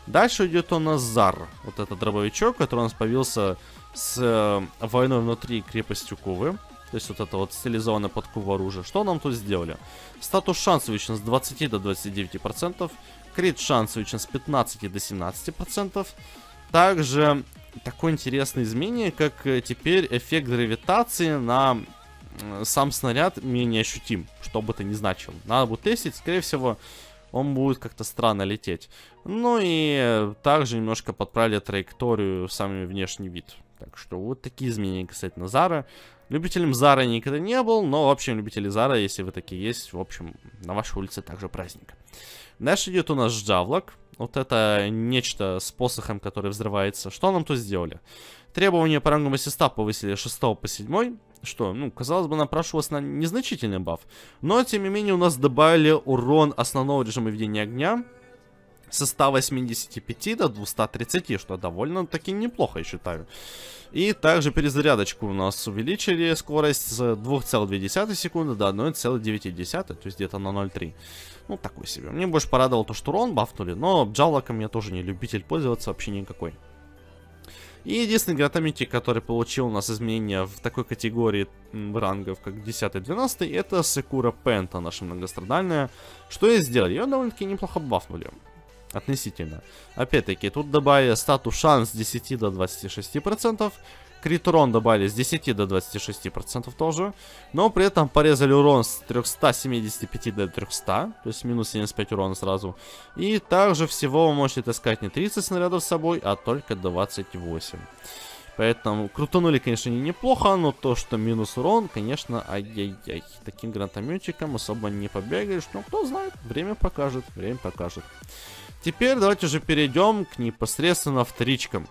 Дальше идет у нас Зар. Вот этот дробовичок, который у нас появился с э, войной внутри крепостью Кувы. То есть вот это вот стилизованное под Куву оружие. Что нам тут сделали? Статус шанс увеличен с 20 до 29%. Крит шанс увеличен с 15 до 17%. Также такое интересное изменение, как э, теперь эффект гравитации на сам снаряд менее ощутим, что бы это ни значило. Надо будет тестить, скорее всего, он будет как-то странно лететь. Ну и также немножко подправили траекторию, самый внешний вид. Так что вот такие изменения касательно Зара. Любителем Зара никогда не был, но в общем любители Зара, если вы такие есть, в общем, на вашей улице также праздник. Дальше идет у нас Джавлок. Вот это нечто с посохом, который взрывается. Что нам тут сделали? Требования по рангу ассиста повысили с 6 по 7. Что, ну, казалось бы, напрашивалось на незначительный баф. Но, тем не менее, у нас добавили урон основного режима ведения огня со 185 до 230, что довольно-таки неплохо, я считаю. И также перезарядочку у нас увеличили скорость с 2,2 секунды до 1,9, то есть где-то на 0,3. Ну, такой себе. Мне больше порадовало то, что урон бафнули, но Джалоком я тоже не любитель пользоваться вообще никакой. И единственный гранатометик, который получил у нас изменения в такой категории рангов, как 10-12, это Секура Пента, наша многострадальная. Что и сделали? Ее довольно-таки неплохо бафнули. Относительно. Опять-таки, тут добавили статус шанс с 10 до 26%, Крит урон добавили с 10 до 26% тоже. Но при этом порезали урон с 375 до 300. То есть минус 75 урона сразу. И также всего вы можете таскать не 30 снарядов с собой, а только 28. Поэтому крутанули, конечно, не неплохо, но то, что минус урон, конечно, ай-яй-яй. Таким гранатометчиком особо не побегаешь. Но кто знает, время покажет, время покажет. Теперь давайте уже перейдем к непосредственно вторичкам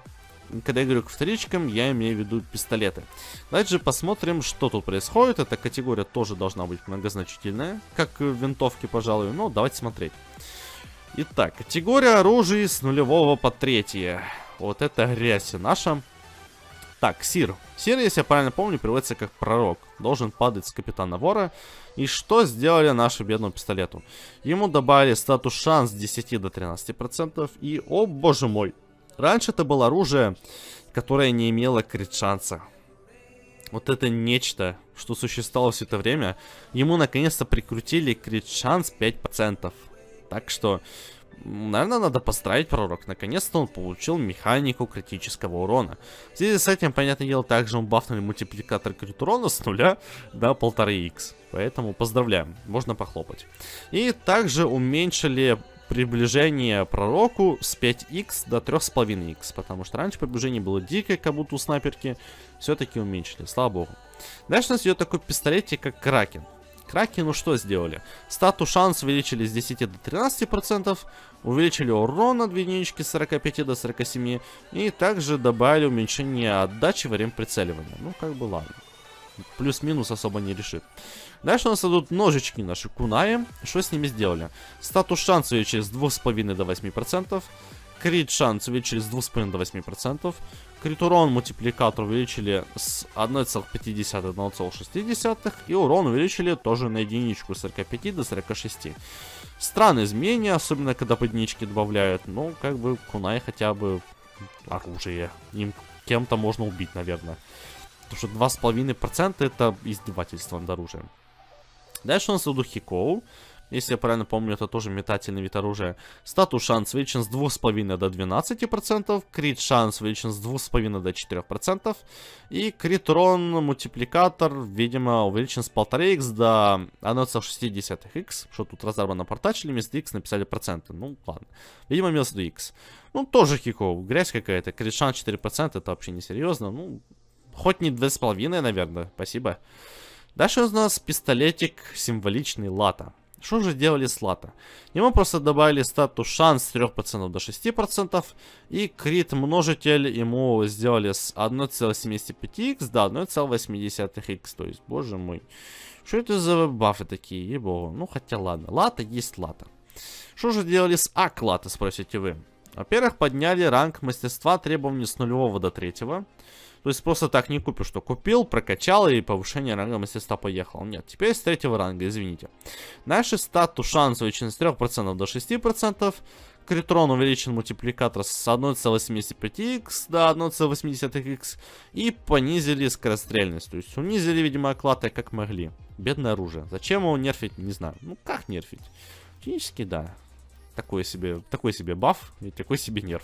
когда я говорю к вторичкам, я имею в виду пистолеты. Давайте же посмотрим, что тут происходит. Эта категория тоже должна быть многозначительная, как винтовки, пожалуй. Но давайте смотреть. Итак, категория оружия с нулевого по третье. Вот это грязь наша. Так, Сир. Сир, если я правильно помню, переводится как пророк. Должен падать с капитана вора. И что сделали нашему бедному пистолету? Ему добавили статус шанс с 10 до 13%. И, о боже мой, Раньше это было оружие, которое не имело крит-шанса. Вот это нечто, что существовало все это время. Ему наконец-то прикрутили крит-шанс 5%. Так что, наверное, надо поздравить пророк. Наконец-то он получил механику критического урона. В связи с этим, понятное дело, также он бафнули мультипликатор крит урона с нуля до 1,5х. Поэтому поздравляем, можно похлопать. И также уменьшили приближение пророку с 5х до 3,5х, потому что раньше приближение было дикое, как будто у снайперки, все-таки уменьшили, слава богу. Дальше у нас идет такой пистолетик, как Кракен. Кракену что сделали? Статус шанс увеличили с 10 до 13%, увеличили урон на 2 единички с 45 до 47, и также добавили уменьшение отдачи во время прицеливания. Ну, как бы ладно. Плюс-минус особо не решит. Дальше у нас идут ножички наши кунаи. Что с ними сделали? Статус шанс увеличили с 2,5 до 8%. Крит шанс увеличили с 2,5 до 8%. Крит урон мультипликатор увеличили с 1,5 до 1,6. И урон увеличили тоже на единичку с 45 до 46. Странные изменения, особенно когда по единичке добавляют. Ну, как бы кунай хотя бы оружие. Им кем-то можно убить, наверное. Потому что 2,5% это издевательство над оружием. Дальше у нас идут Хикоу. Если я правильно помню, это тоже метательный вид оружия. Статус шанс увеличен с 2,5 до 12%. Крит шанс увеличен с 2,5 до 4%. И критрон мультипликатор, видимо, увеличен с 1,5x до 1,6x. Что тут разорвано портачили, вместо x написали проценты. Ну, ладно. Видимо, вместо x. Ну, тоже киков. Грязь какая-то. Крит шанс 4%, это вообще не серьезно. Ну, хоть не 2,5, наверное. Спасибо. Дальше у нас пистолетик символичный лата. Что же делали с лата? Ему просто добавили статус шанс с 3% до 6%. И крит множитель ему сделали с 1,75x до 1,8x. То есть, боже мой. Что это за бафы такие, ебого? Ну, хотя ладно. Лата есть лата. Что же делали с ак лата, спросите вы? Во-первых, подняли ранг мастерства требований с нулевого до третьего. То есть просто так не купишь, что купил, прокачал и повышение ранга мастерства поехал. Нет, теперь с третьего ранга, извините. Наши статус шанс увеличен с 3% до 6%. Критрон увеличен мультипликатор с 1,85x до 1,80x. И понизили скорострельность. То есть унизили, видимо, оклады как могли. Бедное оружие. Зачем его нерфить, не знаю. Ну как нерфить? Технически, да. Такой себе, такой себе баф и такой себе нерв.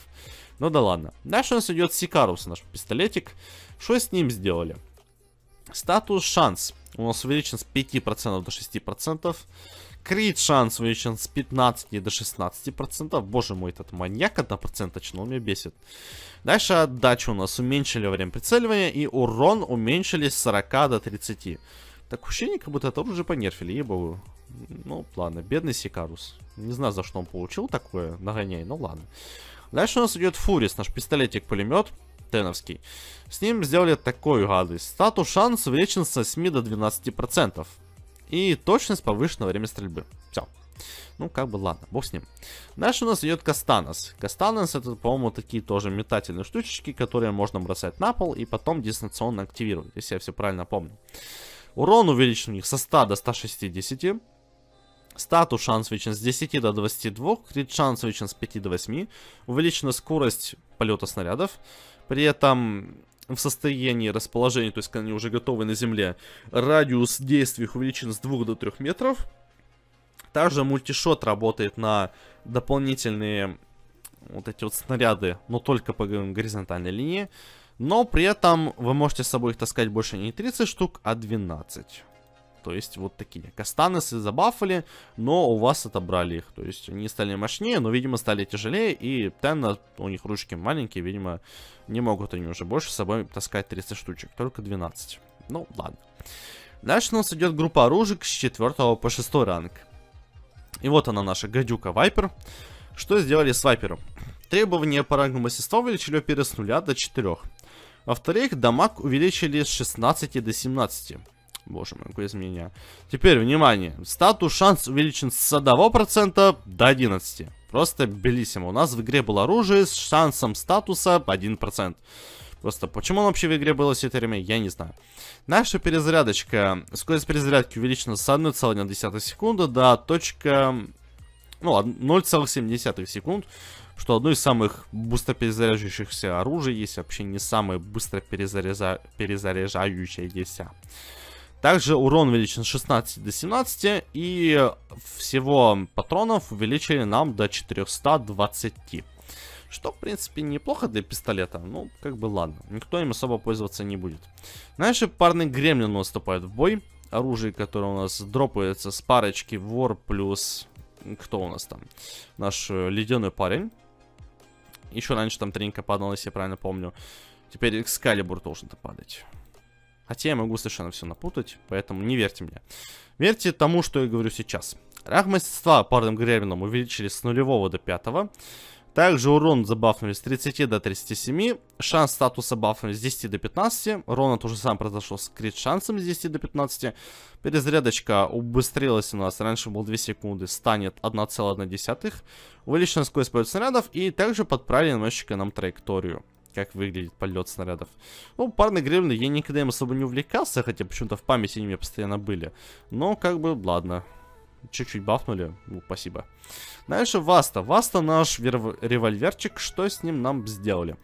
Ну да ладно. Дальше у нас идет Сикарус, наш пистолетик. Что с ним сделали? Статус шанс у нас увеличен с 5% до 6%. Крит шанс увеличен с 15 до 16%. Боже мой, этот маньяк однопроценточно, он меня бесит. Дальше отдачу у нас уменьшили во время прицеливания. И урон уменьшили с 40 до 30. Так ощущение, как будто это уже понерфили, ебовую. Ну, ладно, бедный Сикарус. Не знаю, за что он получил такое нагоняй, ну ладно. Дальше у нас идет Фурис, наш пистолетик-пулемет, теновский. С ним сделали такую гадость. Статус шанс увеличен с 8 до 12%. И точность повышена во время стрельбы. Все. Ну, как бы, ладно, бог с ним. Дальше у нас идет Кастанос. Кастанос это, по-моему, такие тоже метательные штучки, которые можно бросать на пол и потом дистанционно активировать, если я все правильно помню. Урон увеличен у них со 100 до 160. Статус шанс увеличен с 10 до 22, крит шанс увеличен с 5 до 8, увеличена скорость полета снарядов, при этом в состоянии расположения, то есть когда они уже готовы на земле, радиус действия их увеличен с 2 до 3 метров. Также мультишот работает на дополнительные вот эти вот снаряды, но только по горизонтальной линии. Но при этом вы можете с собой их таскать больше не 30 штук, а 12. То есть вот такие. Кастанесы забафали, но у вас отобрали их. То есть они стали мощнее, но, видимо, стали тяжелее. И Тенна, у них ручки маленькие, видимо, не могут они уже больше с собой таскать 30 штучек. Только 12. Ну, ладно. Дальше у нас идет группа оружек с 4 по 6 ранг. И вот она наша гадюка Вайпер. Что сделали с Вайпером? Требования по рангу мастерства увеличили оперы с 0 до 4. Во-вторых, дамаг увеличили с 16 до 17. Боже мой, какое изменение. Теперь, внимание. Статус шанс увеличен с 1% до 11%. Просто белиссимо. У нас в игре было оружие с шансом статуса 1%. Просто почему он вообще в игре было все это время, я не знаю. Наша перезарядочка. Скорость перезарядки увеличена с 1,1 секунды до точка... Ну, 0,7 секунд. Что одно из самых быстро перезаряжающихся оружий есть. Вообще не самое быстро перезаряжа... перезаряжающееся. Также урон увеличен с 16 до 17, и всего патронов увеличили нам до 420. Что, в принципе, неплохо для пистолета. Ну, как бы ладно. Никто им особо пользоваться не будет. Наши парный гремлин наступает в бой. Оружие, которое у нас дропается с парочки вор плюс... Кто у нас там? Наш э, ледяной парень. Еще раньше там тренька падала, если я правильно помню. Теперь экскалибур должен-то падать. Хотя я могу совершенно все напутать, поэтому не верьте мне. Верьте тому, что я говорю сейчас. Ранг мастерства парным гребеном увеличили с нулевого до пятого. Также урон забафнули с 30 до 37. Шанс статуса бафнули с 10 до 15. Ровно то же самое произошло с крит шансом с 10 до 15. Перезарядочка убыстрилась у нас. Раньше был 2 секунды. Станет 1,1. Увеличена скорость полета снарядов. И также подправили немножечко нам траекторию как выглядит полет снарядов. Ну, парные гребли я никогда им особо не увлекался, хотя почему-то в памяти они у меня постоянно были. Но, как бы, ладно. Чуть-чуть бафнули. Ну, спасибо. Дальше Васта. Васта наш револьверчик. Что с ним нам сделали?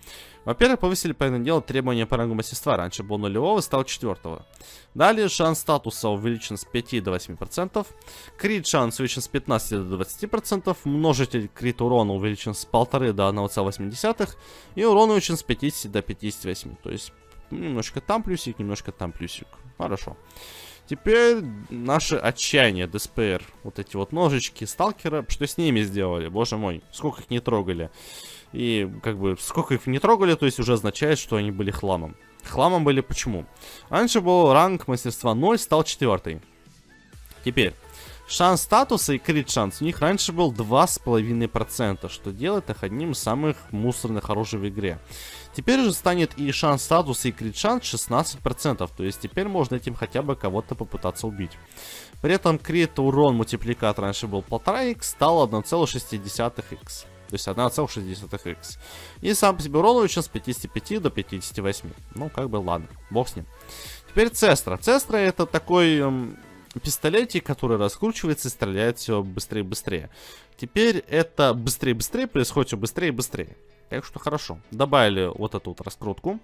Во-первых, повысили, понятное дело, требования по рангу мастерства. Раньше был нулевого, стал четвертого. Далее шанс статуса увеличен с 5 до 8%. Крит шанс увеличен с 15 до 20%. Множитель крит урона увеличен с 1,5 до 1,8. И урон увеличен с 50 до 58. То есть немножко там плюсик, немножко там плюсик. Хорошо. Теперь наше отчаяние, ДСПР. Вот эти вот ножички сталкера. Что с ними сделали? Боже мой, сколько их не трогали. И как бы сколько их не трогали, то есть уже означает, что они были хламом. Хламом были почему? Раньше был ранг мастерства 0, стал 4. Теперь, шанс статуса и крит шанс у них раньше был 2,5%, что делает их одним из самых мусорных оружий в игре. Теперь же станет и шанс статуса и крит шанс 16%, то есть теперь можно этим хотя бы кого-то попытаться убить. При этом крит урон мультипликатор раньше был 1,5х, стал 1,6х. То есть 1,6х. И сам по себе урон увеличен с 55 до 58. Ну, как бы, ладно, бог с ним. Теперь Цестра. Цестра это такой эм, пистолетик, который раскручивается и стреляет все быстрее и быстрее. Теперь это быстрее и быстрее происходит все быстрее и быстрее. Так что хорошо. Добавили вот эту вот раскрутку.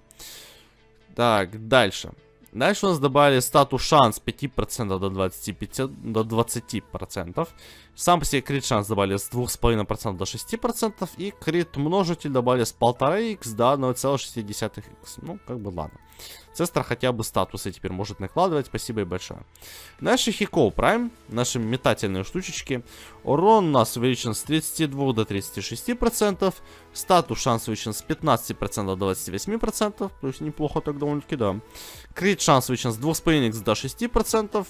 Так, дальше. Дальше у нас добавили статус шанс 5% до 25, до 20%. Сам по себе крит шанс добавили с 2,5% до 6%. И крит множитель добавили с 1,5x до 1,6x. Ну, как бы ладно. Цестра хотя бы статусы теперь может накладывать, спасибо и большое. Наши Хико Прайм, наши метательные штучечки. Урон у нас увеличен с 32 до 36%. Статус шанс увеличен с 15% до 28%. То есть неплохо так довольно-таки, да. Крит шанс увеличен с 2,5x до 6%.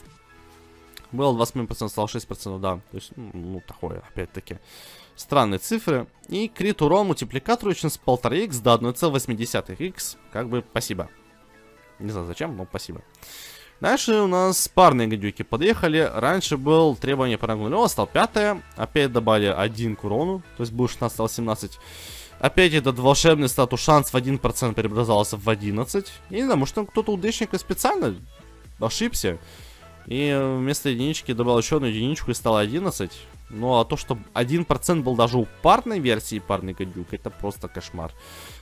Было 28%, стало 6%, да. То есть, ну, такое, опять-таки. Странные цифры. И крит урон мультипликатор увеличен с 1,5x до 1,8x. Как бы, спасибо. Не знаю зачем, но спасибо. Дальше у нас парные гадюки подъехали. Раньше был требование по рангу нулевого, стал пятое. Опять добавили один к урону, то есть был 16, стал 17. Опять этот волшебный статус шанс в 1% преобразовался в 11. Я не знаю, может там кто-то удачника специально ошибся. И вместо единички добавил еще одну единичку и стало 11. Ну а то, что 1% был даже у парной версии парный гадюк, это просто кошмар.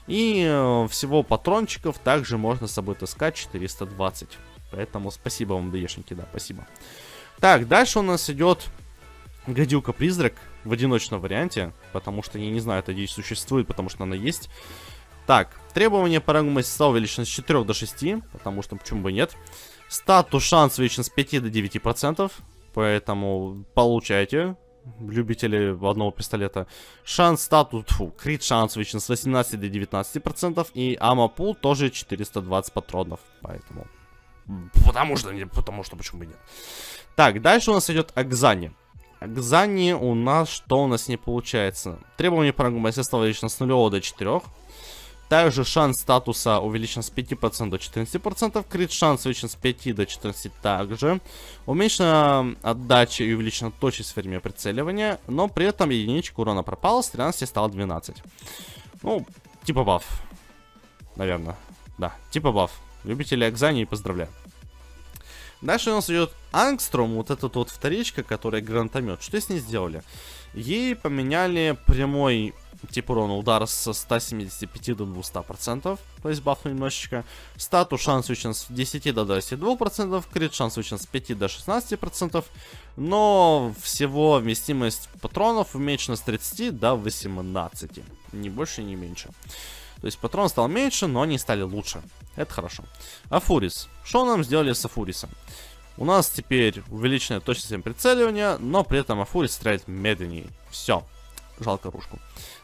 И э, всего патрончиков также можно с собой таскать 420. Поэтому спасибо вам, даешники, да, спасибо. Так, дальше у нас идет гадюка-призрак в одиночном варианте, потому что я не знаю, эта дичь существует, потому что она есть. Так, требования по рангу мастерства увеличены с 4 до 6, потому что почему бы нет. Статус шанс увеличен с 5 до 9%, поэтому получайте любители одного пистолета. Шанс статус, фу, крит шанс увеличен с 18 до 19%, и амапул тоже 420 патронов, поэтому... Потому что, потому что, почему бы нет. Так, дальше у нас идет Акзани. Акзани у нас, что у нас не получается? Требования по рангу мастерства увеличено с 0 до 4. Также шанс статуса увеличен с 5% до 14%. Крит шанс увеличен с 5 до 14 также. Уменьшена отдача и увеличена точность в время прицеливания. Но при этом единичка урона пропала, с 13 стало 12. Ну, типа баф. Наверное. Да, типа баф. Любители Экзании поздравляю. Дальше у нас идет Ангстром, вот этот вот вторичка, которая гранатомет. Что с ней сделали? Ей поменяли прямой тип урона удар со 175 до 200%, то есть бафну немножечко. Статус шанс увеличен с 10 до 22%, крит шанс увеличен с 5 до 16%, но всего вместимость патронов уменьшена с 30 до 18, ни больше, ни меньше. То есть патрон стал меньше, но они стали лучше. Это хорошо. Афурис. Что нам сделали с Афурисом? У нас теперь увеличенная точность прицеливания, но при этом Афурис стреляет медленнее. Все. Жалко ружку.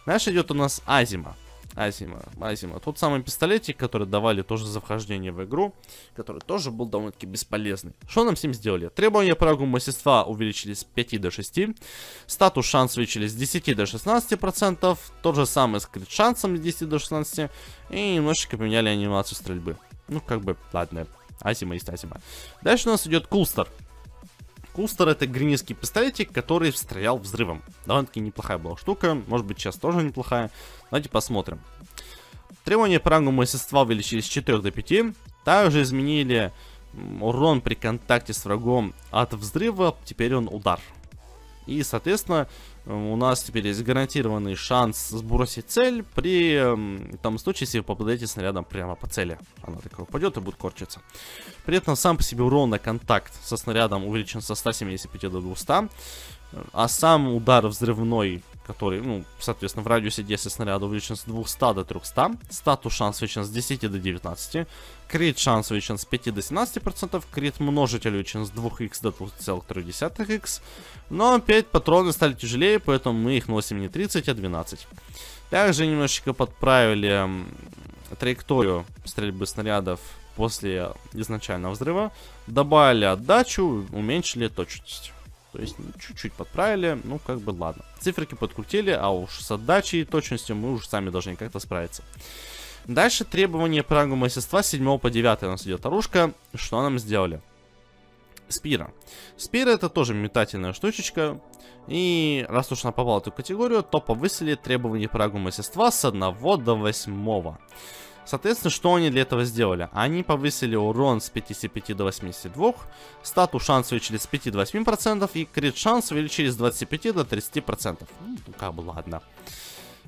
Дальше идет у нас Азима. Азима, Азима. Тот самый пистолетик, который давали тоже за вхождение в игру, который тоже был довольно-таки бесполезный. Что нам с ним сделали? Требования по рангу мастерства увеличились с 5 до 6. Статус шанс увеличились с 10 до 16%. Тот же самый с крит шансом с 10 до 16. И немножечко поменяли анимацию стрельбы. Ну, как бы, ладно. Азима есть Азима. Дальше у нас идет Кулстер. Кустер это гринийский пистолетик, который стрелял взрывом. Довольно-таки неплохая была штука, может быть сейчас тоже неплохая. Давайте посмотрим. Требования по рангу мастерства увеличились с 4 до 5. Также изменили урон при контакте с врагом от взрыва, теперь он удар. И, соответственно, у нас теперь есть гарантированный шанс сбросить цель при том случае, если вы попадаете снарядом прямо по цели. Она такая упадет и будет корчиться. При этом сам по себе урон на контакт со снарядом увеличен со 175 до 200. А сам удар взрывной, который, ну, соответственно, в радиусе действия снаряда увеличен с 200 до 300. Статус шанс увеличен с 10 до 19. Крит шанс увеличен с 5 до 17%. Крит множитель увеличен с 2х до 2,3х. Но опять патроны стали тяжелее, поэтому мы их носим не 30, а 12. Также немножечко подправили траекторию стрельбы снарядов после изначального взрыва. Добавили отдачу, уменьшили точность. То есть ну, чуть-чуть подправили, ну как бы ладно. Циферки подкрутили, а уж с отдачей и точностью мы уже сами должны как-то справиться. Дальше требования прагу мастерства с 7 по 9 у нас идет оружка. Что нам сделали? Спира. Спира это тоже метательная штучечка. И раз уж она попала в эту категорию, то повысили требования прагу мастерства с 1 до 8. Соответственно, что они для этого сделали? Они повысили урон с 55 до 82, статус шанс увеличили с 5 до 8% и крит шанс увеличили с 25 до 30%. Ну, как бы ладно.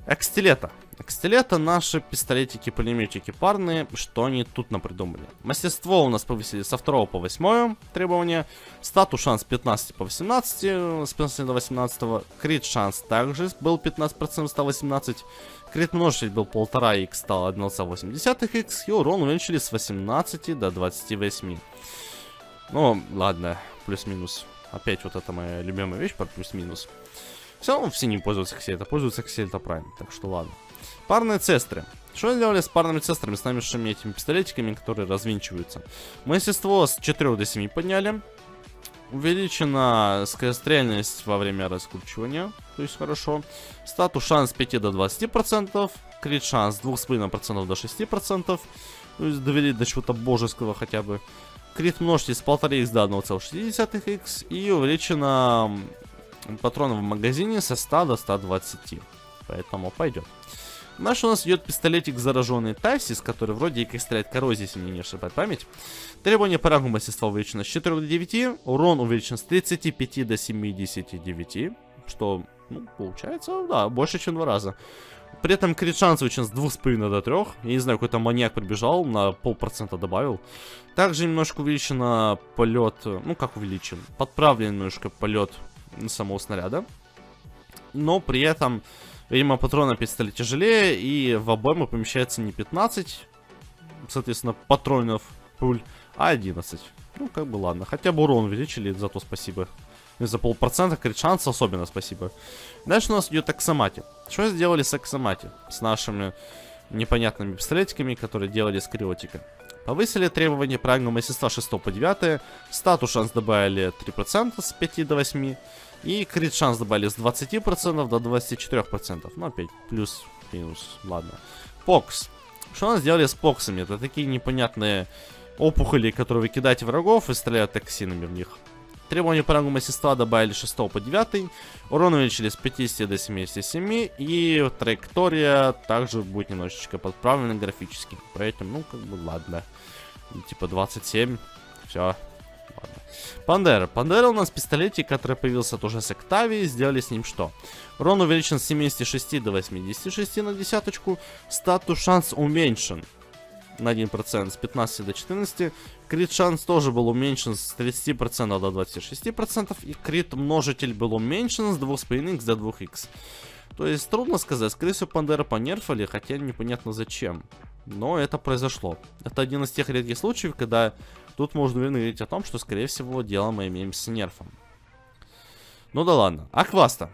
Экстилета. Экстилета наши пистолетики-пулеметчики парные. Что они тут напридумали? Мастерство у нас повысили со 2 по 8 требования. Статус шанс 15 по 18, с 15 до 18. Крит шанс также был 15%, стал 18. Крит множитель был 1,5х, стал 1,8х, и урон увеличили с 18 до 28. Ну, ладно, плюс-минус. Опять вот это моя любимая вещь про плюс-минус. Все равно все не пользуются Ксельта, пользуются Ксельта Prime, так что ладно. Парные цестры. Что сделали с парными цестрами, с нами этими пистолетиками, которые развинчиваются? Мастерство с 4 до 7 подняли. Увеличена скорострельность во время раскручивания, то есть хорошо. Статус шанс 5 до 20%, крит шанс 2,5% до 6%, то есть довели до чего-то божеского хотя бы. Крит множитель с 1,5х до 1,6х и увеличена патронов в магазине со 100 до 120. Поэтому пойдет. Дальше у нас идет пистолетик зараженный Тайсис, который вроде как стреляет коррозией, если мне не ошибает память. Требование по рангу мастерства увеличено с 4 до 9. Урон увеличен с 35 до 79. Что, ну, получается, да, больше, чем два раза. При этом крит шанс увеличен с 2,5 до 3. Я не знаю, какой-то маньяк прибежал, на полпроцента добавил. Также немножко увеличено полет, ну как увеличен, подправлен немножко полет самого снаряда. Но при этом Видимо, патроны опять тяжелее, и в обойму помещается не 15, соответственно, патронов пуль, а 11. Ну, как бы ладно. Хотя бы урон увеличили, зато спасибо. И за полпроцента крит шанс особенно спасибо. Дальше у нас идет Аксамати. Что сделали с Аксамати? С нашими непонятными пистолетиками, которые делали с криотика. Повысили требования правильного мастерства 6 по 9. Статус шанс добавили 3% с 5 до 8. И крит шанс добавили с 20% до 24%. Ну, опять, плюс-минус, ладно. Покс. Что нас сделали с поксами? Это такие непонятные опухоли, которые вы врагов и стреляют токсинами в них. Требования по рангу мастерства добавили 6 по 9. Урон увеличили с 50 до 77. И траектория также будет немножечко подправлена графически. Поэтому, ну, как бы, ладно. Типа 27. Все, Ладно. Пандера. Пандера у нас пистолетик, который появился тоже с Октавией. Сделали с ним что? Урон увеличен с 76 до 86 на десяточку. Статус шанс уменьшен на 1%, с 15 до 14. Крит шанс тоже был уменьшен с 30% до 26%. И крит множитель был уменьшен с 2,5x до 2x. То есть трудно сказать, скорее всего Пандера понерфали, хотя непонятно зачем. Но это произошло. Это один из тех редких случаев, когда Тут можно уверенно говорить о том, что, скорее всего, дело мы имеем с нерфом. Ну да ладно. Акваста.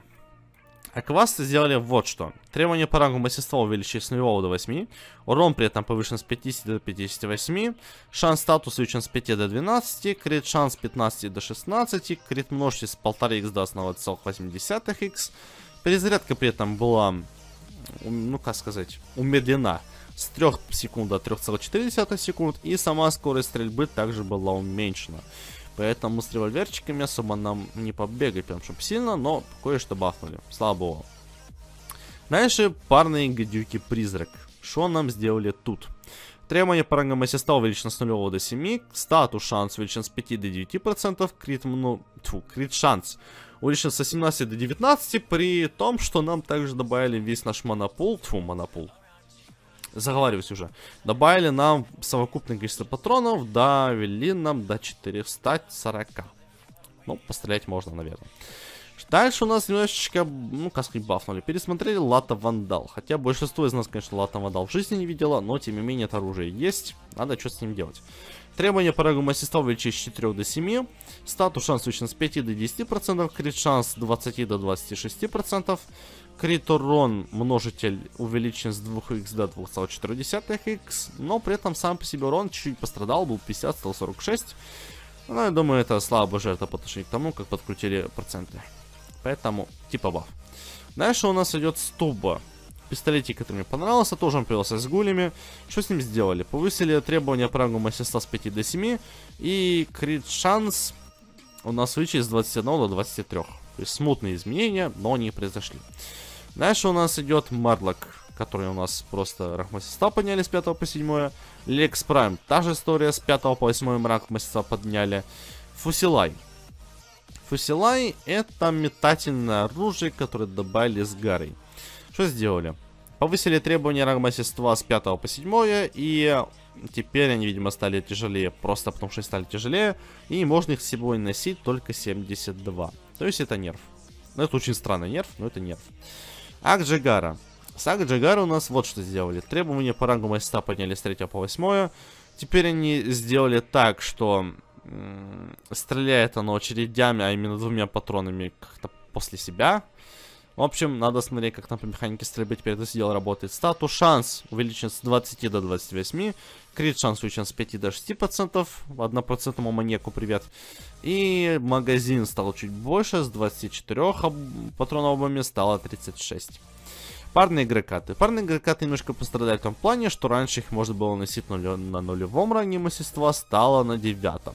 Аквасты сделали вот что. Требования по рангу мастерства увеличили с 0 до 8. Урон при этом повышен с 50 до 58. Шанс статуса увеличен с 5 до 12. Крит шанс с 15 до 16. Крит множитель с 1,5х до 1,8х. Перезарядка при этом была, ну как сказать, умедлена с 3 секунд до 3,4 секунд, и сама скорость стрельбы также была уменьшена. Поэтому с револьверчиками особо нам не побегать прям чтобы сильно, но кое-что бафнули, слава богу. Дальше парные гадюки-призрак. Что нам сделали тут? Требование по рангам ассиста увеличено с 0 до 7. Статус шанс увеличен с 5 до 9%. Крит, ну, тьфу, крит шанс увеличен с 17 до 19, при том, что нам также добавили весь наш монопол. Тьфу, монопол. Заговариваюсь уже. Добавили нам совокупное количество патронов, довели нам до 440. Ну, пострелять можно, наверное. Дальше у нас немножечко, ну, как сказать, бафнули. Пересмотрели Лата Вандал. Хотя большинство из нас, конечно, Лата Вандал в жизни не видела, но тем не менее это оружие есть. Надо что с ним делать. Требования по рангу мастерства увеличить с 4 до 7. Статус шанс увеличен с 5 до 10%. Крит шанс с 20 до 26%. Крит урон множитель увеличен с 2х до 2,4х. Но при этом сам по себе урон чуть-чуть пострадал. Был 50, стал 46. Но я думаю, это слабо жертва по отношению к тому, как подкрутили проценты. Поэтому типа баф. Дальше у нас идет стуба. Пистолетик, который мне понравился, тоже он появился с гулями. Что с ним сделали? Повысили требования по рангу мастерства с 5 до 7. И крит шанс у нас увеличили с 21 до 23. То есть смутные изменения, но они произошли. Дальше у нас идет Марлок, который у нас просто ранг мастерства подняли с 5 по 7. Лекс Прайм, та же история, с 5 по 8 ранг мастерства подняли. Фусилай, Фусилай это метательное оружие, которое добавили с Гарой. Что сделали? Повысили требования ранг-мастерства с 5 по 7, и теперь они, видимо, стали тяжелее, просто потому что стали тяжелее, и можно их с собой носить только 72. То есть это nerf. Ну, это очень странный nerf, но это nerf. Akjagara. С Akjagara у нас вот что сделали. Требования по рангу мастерства подняли с 3 по 8. Теперь они сделали так, что стреляет оно очередями, а именно двумя патронами как-то после себя. В общем, надо смотреть, как там по механике стрельбы теперь это дело работает. Статус шанс увеличен с 20 до 28. Крит шанс увеличен с 5 до 6%. 1% маньяку привет. И магазин стал чуть больше. С 24 патронов обами стало 36. Парные игрокаты. Парные игрокаты немножко пострадали в том плане, что раньше их можно было носить на нулевом ранге мастерства, стало на девятом.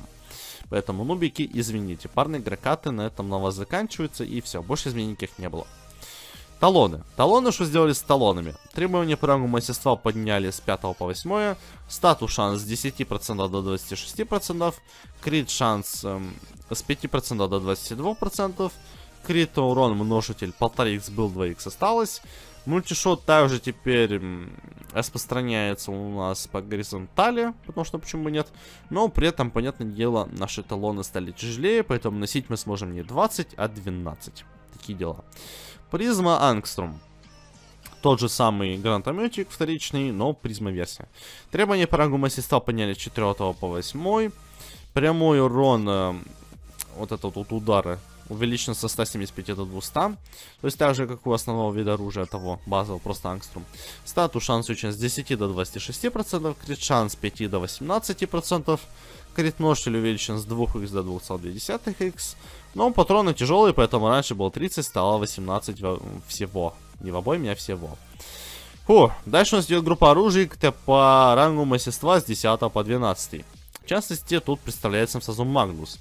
Поэтому, нубики, извините, парные игрокаты на этом на вас заканчиваются, и все, больше изменений никаких не было. Талоны. Талоны что сделали с талонами? Требования по рангу мастерства подняли с 5 по 8. Статус шанс с 10% до 26%. Крит шанс эм, с 5% до 22%. Крит урон множитель 1,5х был, 2х осталось. Мультишот также теперь распространяется у нас по горизонтали, потому что почему бы нет. Но при этом, понятное дело, наши талоны стали тяжелее, поэтому носить мы сможем не 20, а 12. Такие дела. Призма Ангстром. Тот же самый гранатометик вторичный, но призма версия. Требования по рангу мастерства подняли с 4 по 8. Прямой урон, э, вот этот вот удары увеличен со 175 до 200. То есть так же, как у основного вида оружия того, базового, просто Angstrum. Статус шанс очень с 10 до 26%, крит шанс с 5 до 18%. Крит множитель увеличен с 2х до 2,2х. Но патроны тяжелые, поэтому раньше было 30, стало 18 всего. Не в обойме, а всего. Фу, дальше у нас идет группа оружий по рангу мастерства с 10 по 12. В частности, тут представляется Сазум Магнус.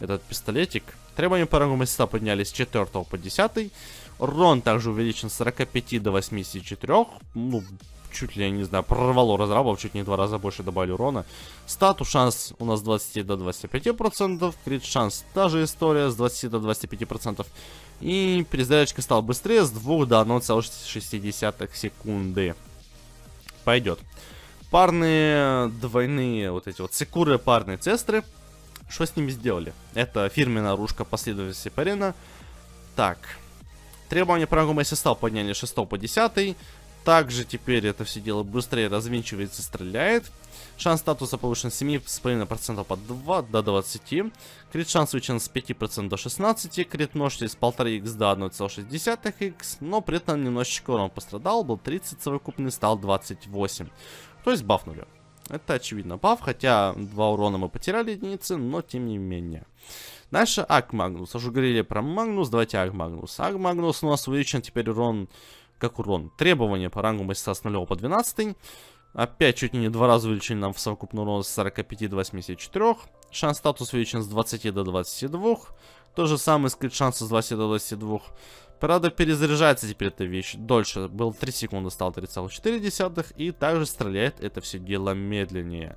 Этот пистолетик Требования по рангу мастерства поднялись с 4 по 10. Урон также увеличен с 45 до 84. Ну, чуть ли, я не знаю, прорвало разрабов, чуть не два раза больше добавили урона. Статус шанс у нас с 20 до 25%. Крит шанс та же история с 20 до 25%. И перезарядочка стала быстрее с 2 до 1,6 секунды. Пойдет. Парные двойные вот эти вот секуры парные цестры что с ними сделали? Это фирменная оружка последовательности Парена. Так. Требования рангу состав подняли 6 по 10. Также теперь это все дело быстрее развинчивается и стреляет. Шанс статуса повышен с 7,5% по 2 до 20. Крит шанс увеличен с 5% до 16. Крит множитель с 1,5х до 1,6х. Но при этом немножечко урон пострадал. Был 30 совокупный, стал 28. То есть бафнули. Это очевидно buff, хотя два урона мы потеряли единицы, но тем не менее. Дальше Akmagnus. Уже говорили про Magnus, давайте Akmagnus. Akmagnus у нас увеличен теперь урон, как урон. Требования по рангу мастерства с 0 по 12. Опять чуть не два раза увеличили нам в совокупный урон с 45 до 84. Шанс статус увеличен с 20 до 22. То же самое скрит шанс с 20 до 22. Правда, перезаряжается теперь эта вещь дольше. Был 3 секунды, стал 3,4. И также стреляет это все дело медленнее.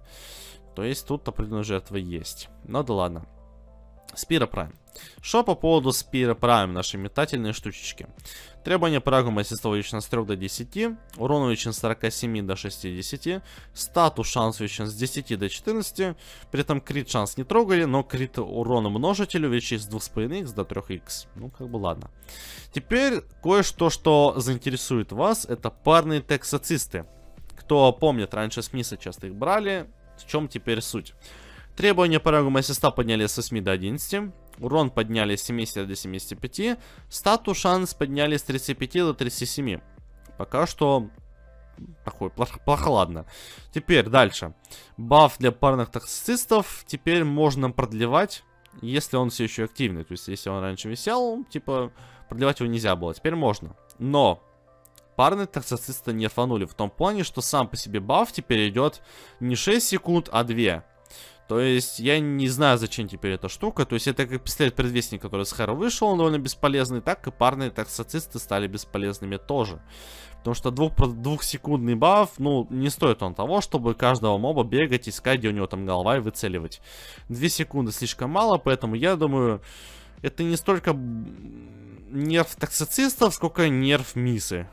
То есть тут определенная жертва есть. Ну да ладно. Спира Прайм. Что по поводу Спира Прайм, нашей метательной штучечки? Требования прагу мастерства увеличено с 3 до 10, урон увеличен с 47 до 60, статус шанс увеличен с 10 до 14, при этом крит шанс не трогали, но крит урон множитель увеличен с 2,5х до 3х. Ну, как бы ладно. Теперь кое-что, что заинтересует вас, это парные тексацисты. Кто помнит, раньше с Миса часто их брали, в чем теперь суть? Требования по рангу мастерства подняли с 8 до 11. Урон подняли с 70 до 75. Статус шанс подняли с 35 до 37. Пока что такой прохладно. Теперь дальше. Баф для парных таксистов теперь можно продлевать, если он все еще активный. То есть, если он раньше висел, типа, продлевать его нельзя было. Теперь можно. Но парные таксисты не фанули в том плане, что сам по себе баф теперь идет не 6 секунд, а 2. То есть, я не знаю, зачем теперь эта штука. То есть, это как пистолет-предвестник, который с Хэра вышел, он довольно бесполезный. Так и парные таксоцисты стали бесполезными тоже. Потому что двух, двухсекундный баф, ну, не стоит он того, чтобы каждого моба бегать, искать, где у него там голова и выцеливать. Две секунды слишком мало, поэтому я думаю, это не столько нерв таксоцистов, сколько нерв мисы.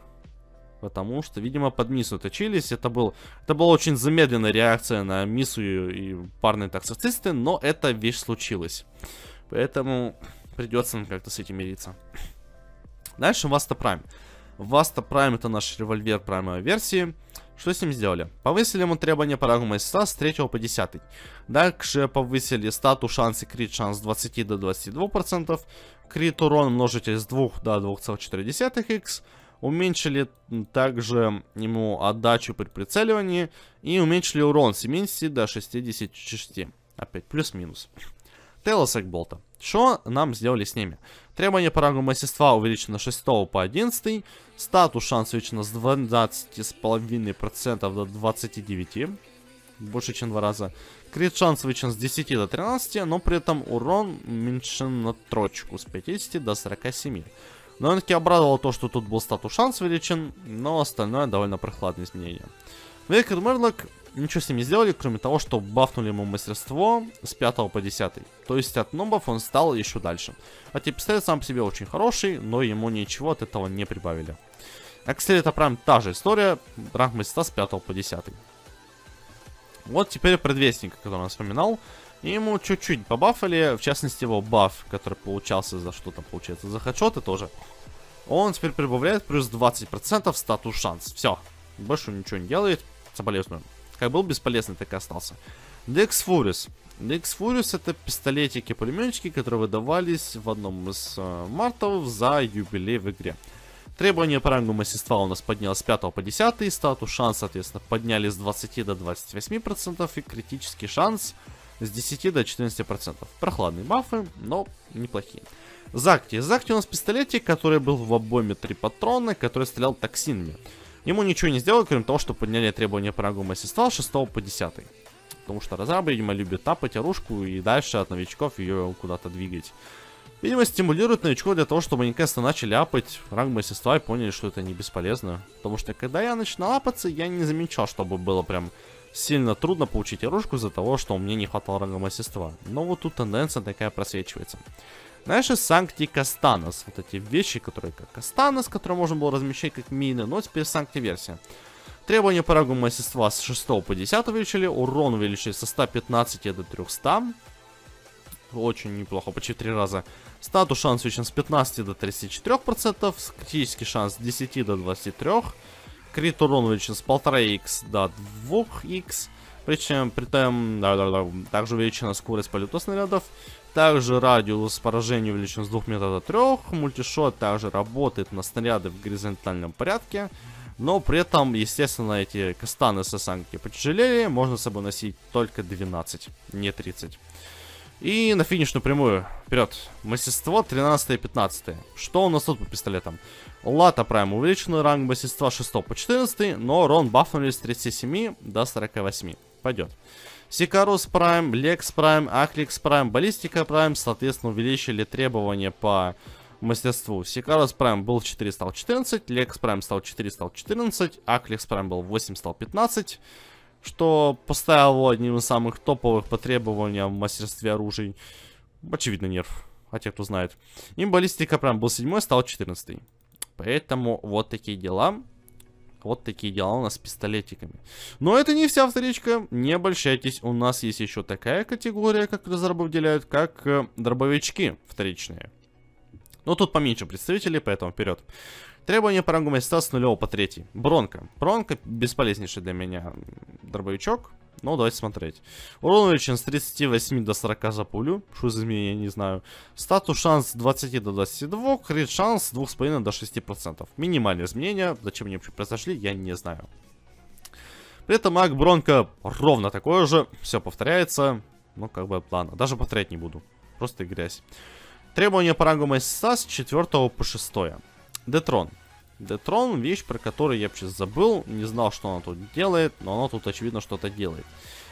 Потому что, видимо, под Мису точились. Это, был, это была очень замедленная реакция на Мису и, парные таксоцисты, но эта вещь случилась. Поэтому придется как-то с этим мириться. Дальше Васта Прайм. Васта Прайм это наш револьвер праймовой версии. Что с ним сделали? Повысили ему требования по рангу мастерства с 3 по 10. Дальше повысили статус шанс и крит шанс с 20 до 22%. Крит урон множитель с 2 до 2,4х. Уменьшили также ему отдачу при прицеливании. И уменьшили урон с 70 до 66. Опять плюс-минус. Тейло Секболта. Что нам сделали с ними? Требование по рангу мастерства увеличено с 6 по 11. Статус шанс увеличено с 12,5% до 29. Больше, чем два раза. Крит шанс увеличен с 10 до 13, но при этом урон уменьшен на трочку с 50 до 47. Довольно-таки обрадовало то, что тут был статус шанс увеличен, но остальное довольно прохладное изменение. Вейкер Мерлок ничего с ним не сделали, кроме того, что бафнули ему мастерство с 5 по 10. То есть от нобов он стал еще дальше. А типа пистолет сам по себе очень хороший, но ему ничего от этого не прибавили. Аксель это прям та же история, ранг мастерства с 5 по 10. Вот теперь предвестник, который я вспоминал. Ему чуть-чуть побафали, в частности его баф, который получался за что там получается, за хедшоты тоже. Он теперь прибавляет плюс 20% статус шанс. Все, больше ничего не делает, соболезную. Как был бесполезный, так и остался. Dex Furious. Dex Furious это пистолетики-пулеметчики, которые выдавались в одном из э, мартов за юбилей в игре. Требования по рангу мастерства у нас поднялось с 5 по 10, статус шанс, соответственно, подняли с 20 до 28% и критический шанс с 10 до 14%. Прохладные бафы, но неплохие. Закти. Закти у нас пистолетик, который был в обойме 3 патрона, который стрелял токсинами. Ему ничего не сделали, кроме того, что подняли требования по рангу мастерства с 6 по 10. Потому что разрабы, видимо, любят тапать оружку и дальше от новичков ее куда-то двигать. Видимо, стимулирует новичков для того, чтобы они наконец-то начали апать ранг мастерства и поняли, что это не бесполезно. Потому что когда я начинал апаться, я не замечал, чтобы было прям сильно трудно получить оружку из-за того, что мне не хватало ранга мастерства. Но вот тут тенденция такая просвечивается. Знаешь, Санкти Кастанос. Вот эти вещи, которые как Кастанос, которые можно было размещать как мины, но теперь Санкти версия. Требования по рангу мастерства с 6 по 10 увеличили, урон увеличили со 115 до 300. Очень неплохо, почти в 3 раза. Статус шанс увеличен с 15 до 34%, критический шанс с 10 до 23%. Крит урон увеличен с 1,5х до 2х. Причем, при этом, да, да, да, также увеличена скорость полета снарядов. Также радиус поражения увеличен с 2 метров до 3. Мультишот также работает на снаряды в горизонтальном порядке. Но при этом, естественно, эти кастаны с осанки потяжелее. Можно с собой носить только 12, не 30. И на финишную прямую. Вперед. Мастерство 13 и 15. Что у нас тут по пистолетам? Лата Прайм увеличенный ранг мастерства 6 по 14, но рон бафнули с 37 до 48. Пойдет. Сикарус Прайм, Лекс Прайм, Ахликс Прайм, Баллистика Прайм, соответственно, увеличили требования по мастерству. Сикарус Прайм был 4, стал 14, Лекс Прайм стал 4, стал 14, Ахликс Прайм был 8, стал 15, что поставило его одним из самых топовых по требованиям в мастерстве оружий. Очевидно, нерв. А те, кто знает. И баллистика прям был 7, стал 14. Поэтому вот такие дела. Вот такие дела у нас с пистолетиками. Но это не вся вторичка. Не обольщайтесь. У нас есть еще такая категория, как выделяют, как э, дробовички вторичные. Но тут поменьше представителей, поэтому вперед. Требования по рангу мастерства с 0 по 3. Бронка. Бронка бесполезнейший для меня дробовичок. Ну, давайте смотреть. Урон увеличен с 38 до 40 за пулю. Что за изменение, не знаю. Статус шанс с 20 до 22. Крит шанс с 2,5 до 6%. Минимальные изменения. Зачем они вообще произошли, я не знаю. При этом маг Бронко ровно такое же. Все повторяется. Ну, как бы, ладно. Даже повторять не буду. Просто грязь. Требования по рангу масса с 4 по 6. Детрон. Детрон, вещь, про которую я вообще забыл, не знал, что она тут делает, но она тут, очевидно, что-то делает.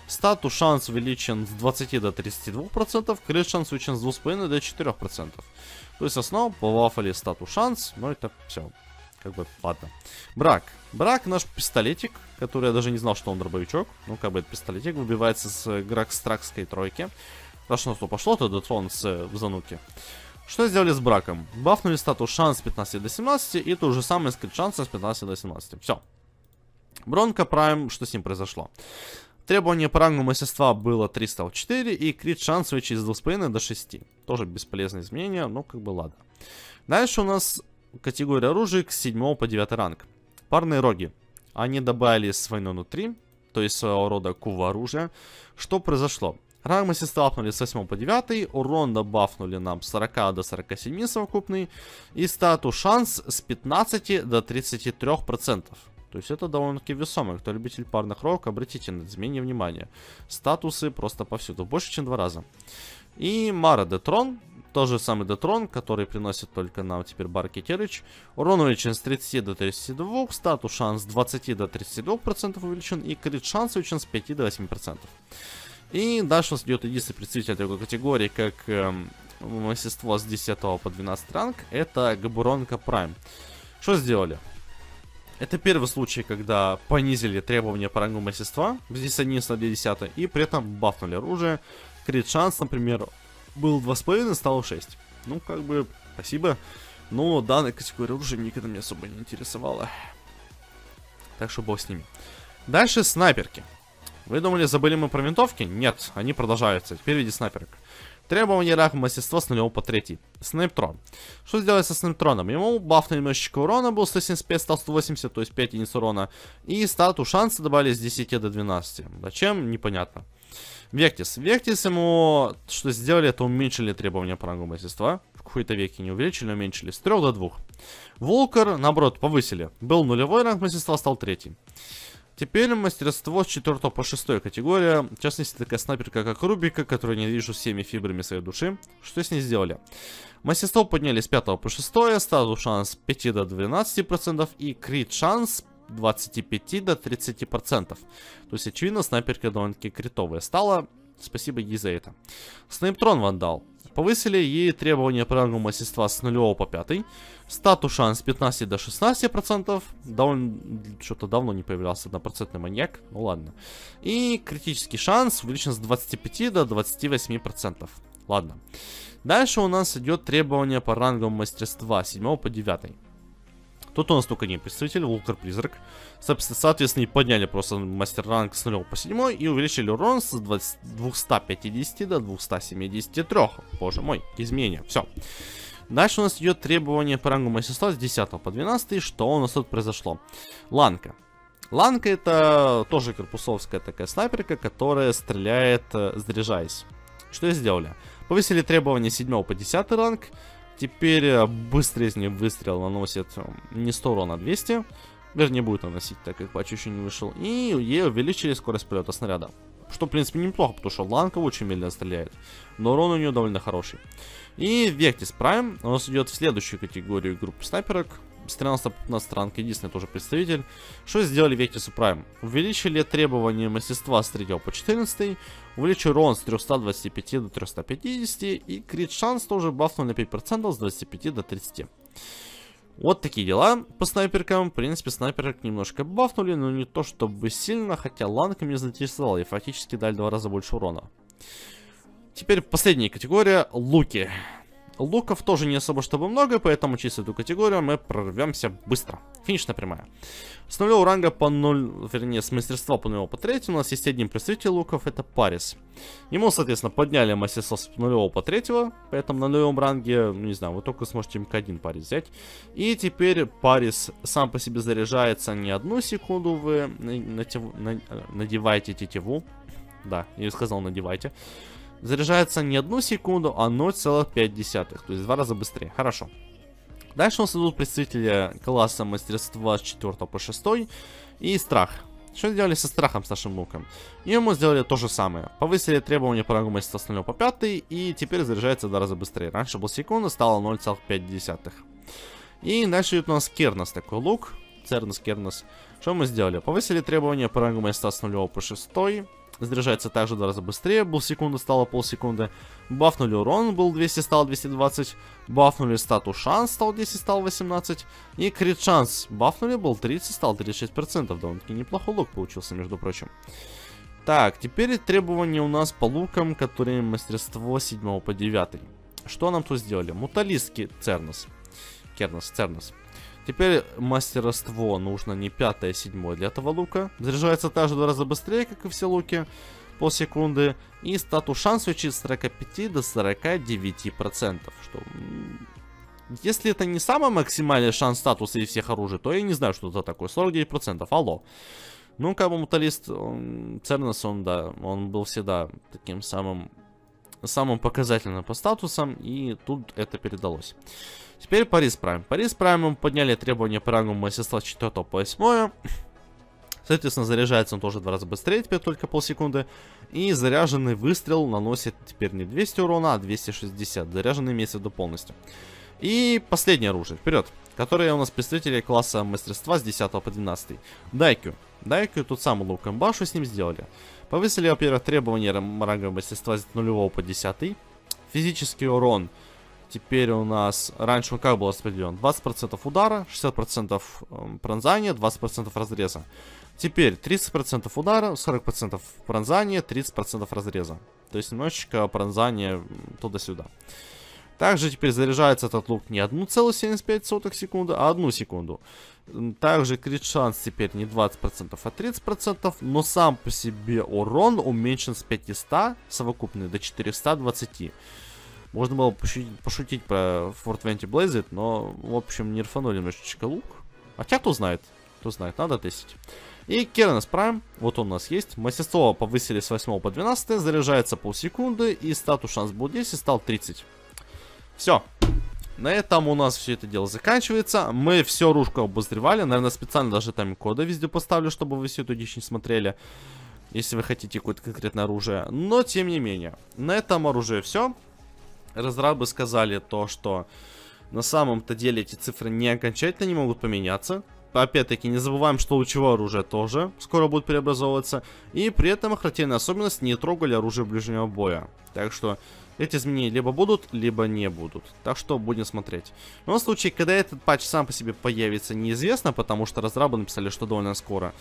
Статус шанс увеличен с 20 до 32%, крит шанс увеличен с 2,5 до 4%. То есть основа по вафле статус шанс, но это все. Как бы, ладно. Брак. Брак наш пистолетик, который я даже не знал, что он дробовичок. Ну, как бы это пистолетик, выбивается с Гракстракской тройки. Раз у нас то пошло, то Детрон с э, Зануки. Что сделали с браком? Бафнули статус шанс с 15 до 17 и то же самое скрит шанса с 15 до 17. Все. Бронка Прайм, что с ним произошло? Требование по рангу мастерства было 304 и крит шанс увеличить с 2,5 до 6. Тоже бесполезное изменение, но как бы ладно. Дальше у нас категория оружия с 7 по 9 ранг. Парные роги. Они добавили с войной внутри, то есть своего рода кува оружия. Что произошло? Ранг мастерства апнули с 8 по 9, урон добавнули нам с 40 до 47 совокупный, и статус шанс с 15 до 33%. То есть это довольно-таки весомо. Кто любитель парных рок, обратите на изменение внимания. Статусы просто повсюду, больше, чем два раза. И Мара Детрон, тот же самый Детрон, который приносит только нам теперь Барки Терыч. Урон увеличен с 30 до 32, статус шанс с 20 до 32% увеличен, и крит шанс увеличен с 5 до 8%. И дальше у нас идет единственный представитель такой категории, как эм, мастерство с 10 по 12 ранг. Это Габуронка Прайм. Что сделали? Это первый случай, когда понизили требования по рангу мастерства с 11 на 10 и при этом бафнули оружие. Крит шанс, например, был 2,5, стал 6. Ну, как бы, спасибо. Но данная категория оружия никогда меня особо не интересовала. Так что бог с ними. Дальше снайперки. Вы думали, забыли мы про винтовки? Нет, они продолжаются. Теперь виде снайперок. Требование ранг мастерства с 0 по 3. Снайптрон. Что сделать со снайптроном? Ему баф на немножечко урона был 175, стал 180, то есть 5 единиц урона. И стату шанса добавили с 10 до 12. Зачем? Непонятно. Вектис. Вектис ему что сделали, это уменьшили требования по рангу мастерства. В какой-то веке не увеличили, уменьшили. С 3 до 2. Волкер, наоборот, повысили. Был нулевой ранг мастерства, стал третий. Теперь мастерство с 4 по 6 категория. В частности, такая снайперка, как Рубика, которую не вижу всеми фибрами своей души. Что с ней сделали? Мастерство подняли с 5 по 6, статус шанс 5 до 12% и крит шанс 25 до 30%. То есть, очевидно, снайперка довольно-таки критовая стала. Спасибо ей за это. Снайптрон вандал. Повысили ей требования по рангу мастерства с 0 по 5. Статус шанс 15 до 16%. Довольно... Что-то давно не появлялся однопроцентный маньяк. Ну ладно. И критический шанс увеличен с 25 до 28%. Ладно. Дальше у нас идет требование по рангам мастерства с 7 по 9. Тут у нас только один представитель, Вулкар Призрак. Соответственно, и подняли просто мастер ранг с 0 по 7 и увеличили урон с 20, 250 до 273. Боже мой, изменения. Все. Дальше у нас идет требование по рангу мастерства с 10 по 12. Что у нас тут произошло? Ланка. Ланка это тоже корпусовская такая снайперка, которая стреляет, э, заряжаясь. Что сделали? Повысили требования с 7 по 10 ранг. Теперь э, быстрый из них выстрел наносит э, не 100 урона, а 200. Вернее, будет наносить, так как патч еще не вышел. И ей увеличили скорость полета снаряда. Что, в принципе, неплохо, потому что Ланка очень медленно стреляет. Но урон у нее довольно хороший. И Vectis Prime у нас идет в следующую категорию группы снайперок. С 13 на странке, единственный тоже представитель. Что сделали Вектису Prime? Увеличили требования мастерства с 3 по 14, увеличили урон с 325 до 350, и крит шанс тоже бафнули на 5% с 25 до 30. Вот такие дела по снайперкам. В принципе, снайперок немножко бафнули, но не то чтобы сильно, хотя ланка меня заинтересовала и фактически дали два раза больше урона. Теперь последняя категория — луки. Луков тоже не особо чтобы много, поэтому чисто эту категорию мы прорвемся быстро. Финишная прямая. С нулевого ранга по 0, вернее, с мастерства по нулевого по 3 у нас есть один представитель луков, это Парис. Ему, соответственно, подняли мастерство с нулевого по 3, поэтому на нулевом ранге, не знаю, вы только сможете МК1 Парис взять. И теперь Парис сам по себе заряжается не одну секунду, вы надеваете тетиву. Да, я сказал надевайте заряжается не одну секунду, а 0,5. То есть в два раза быстрее. Хорошо. Дальше у нас идут представители класса мастерства с 4 по 6 и страх. Что сделали со страхом с нашим луком? И мы сделали то же самое. Повысили требования по рангу мастерства с 0 по 5 и теперь заряжается в два раза быстрее. Раньше был секунда, стало 0,5. И дальше идет у нас Кернос такой лук. Цернос, Кернос. Что мы сделали? Повысили требования по рангу мастерства с 0 по 6 Заряжается также в два раза быстрее, был секунда, стало полсекунды. Бафнули урон, был 200, стал 220. Бафнули стату шанс, стал 10, стал 18. И крит шанс бафнули, был 30, стал 36%. Довольно-таки неплохой лук получился, между прочим. Так, теперь требования у нас по лукам, которые мастерство 7 по 9. Что нам тут сделали? Муталистки Цернос. Кернос, Цернос. Теперь мастерство нужно не пятое, а седьмое для этого лука. Заряжается также в два раза быстрее, как и все луки, по секунды. И статус шанс увеличить с 45 до 49%. Что... Если это не самый максимальный шанс статуса из всех оружий, то я не знаю, что это такое. 49%, алло. Ну, как бы муталист, он, Цернос, он, да, он был всегда таким самым, самым показательным по статусам, и тут это передалось. Теперь Парис Прайм. Парис Праймом подняли требования по рангу мастерства с 4 по 8. Соответственно, заряжается он тоже в два раза быстрее, теперь только полсекунды. И заряженный выстрел наносит теперь не 200 урона, а 260. Заряженный имеется до полностью. И последнее оружие, вперед. Которое у нас представители класса мастерства с 10 по 12. Дайкю. Дайкю тут самый лук что с ним сделали? Повысили, во-первых, требования ранга мастерства с 0 по 10. Физический урон Теперь у нас, раньше он как был распределен? 20% удара, 60% эм, пронзания, 20% разреза. Теперь 30% удара, 40% пронзания, 30% разреза. То есть немножечко пронзания туда-сюда. Также теперь заряжается этот лук не 1,75 секунды, а 1 секунду. Также крит шанс теперь не 20%, а 30%, но сам по себе урон уменьшен с 500 совокупный до 420. Можно было пошутить, пошутить про Fort Venti Blazed, но, в общем, не рфанули немножечко лук. Хотя, кто знает, кто знает, надо тестить. И Кернес Прайм, вот он у нас есть. Мастерство повысили с 8 по 12, заряжается полсекунды, и статус шанс был 10, стал 30. Все. На этом у нас все это дело заканчивается. Мы все оружку обозревали. Наверное, специально даже там коды везде поставлю, чтобы вы всю эту дичь не смотрели. Если вы хотите какое-то конкретное оружие. Но, тем не менее, на этом оружие все разрабы сказали то, что на самом-то деле эти цифры не окончательно не могут поменяться. Опять-таки, не забываем, что лучевое оружие тоже скоро будет преобразовываться. И при этом характерная особенность не трогали оружие ближнего боя. Так что эти изменения либо будут, либо не будут. Так что будем смотреть. В любом случае, когда этот патч сам по себе появится, неизвестно, потому что разрабы написали, что довольно скоро.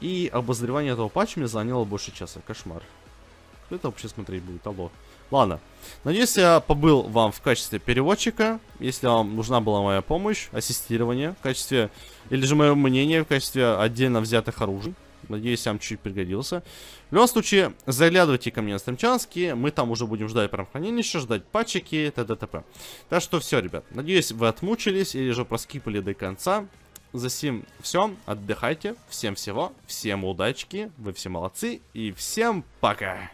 И обозревание этого патча мне заняло больше часа. Кошмар. Кто это вообще смотреть будет? Алло. Ладно. Надеюсь, я побыл вам в качестве переводчика. Если вам нужна была моя помощь, ассистирование в качестве... Или же мое мнение в качестве отдельно взятых оружий. Надеюсь, я вам чуть пригодился. В любом случае, заглядывайте ко мне на стримчанский. Мы там уже будем ждать прям хранилища, ждать патчики, т.д. т.п. Так что все, ребят. Надеюсь, вы отмучились или же проскипали до конца. За сим все. Отдыхайте. Всем всего. Всем удачки. Вы все молодцы. И всем пока.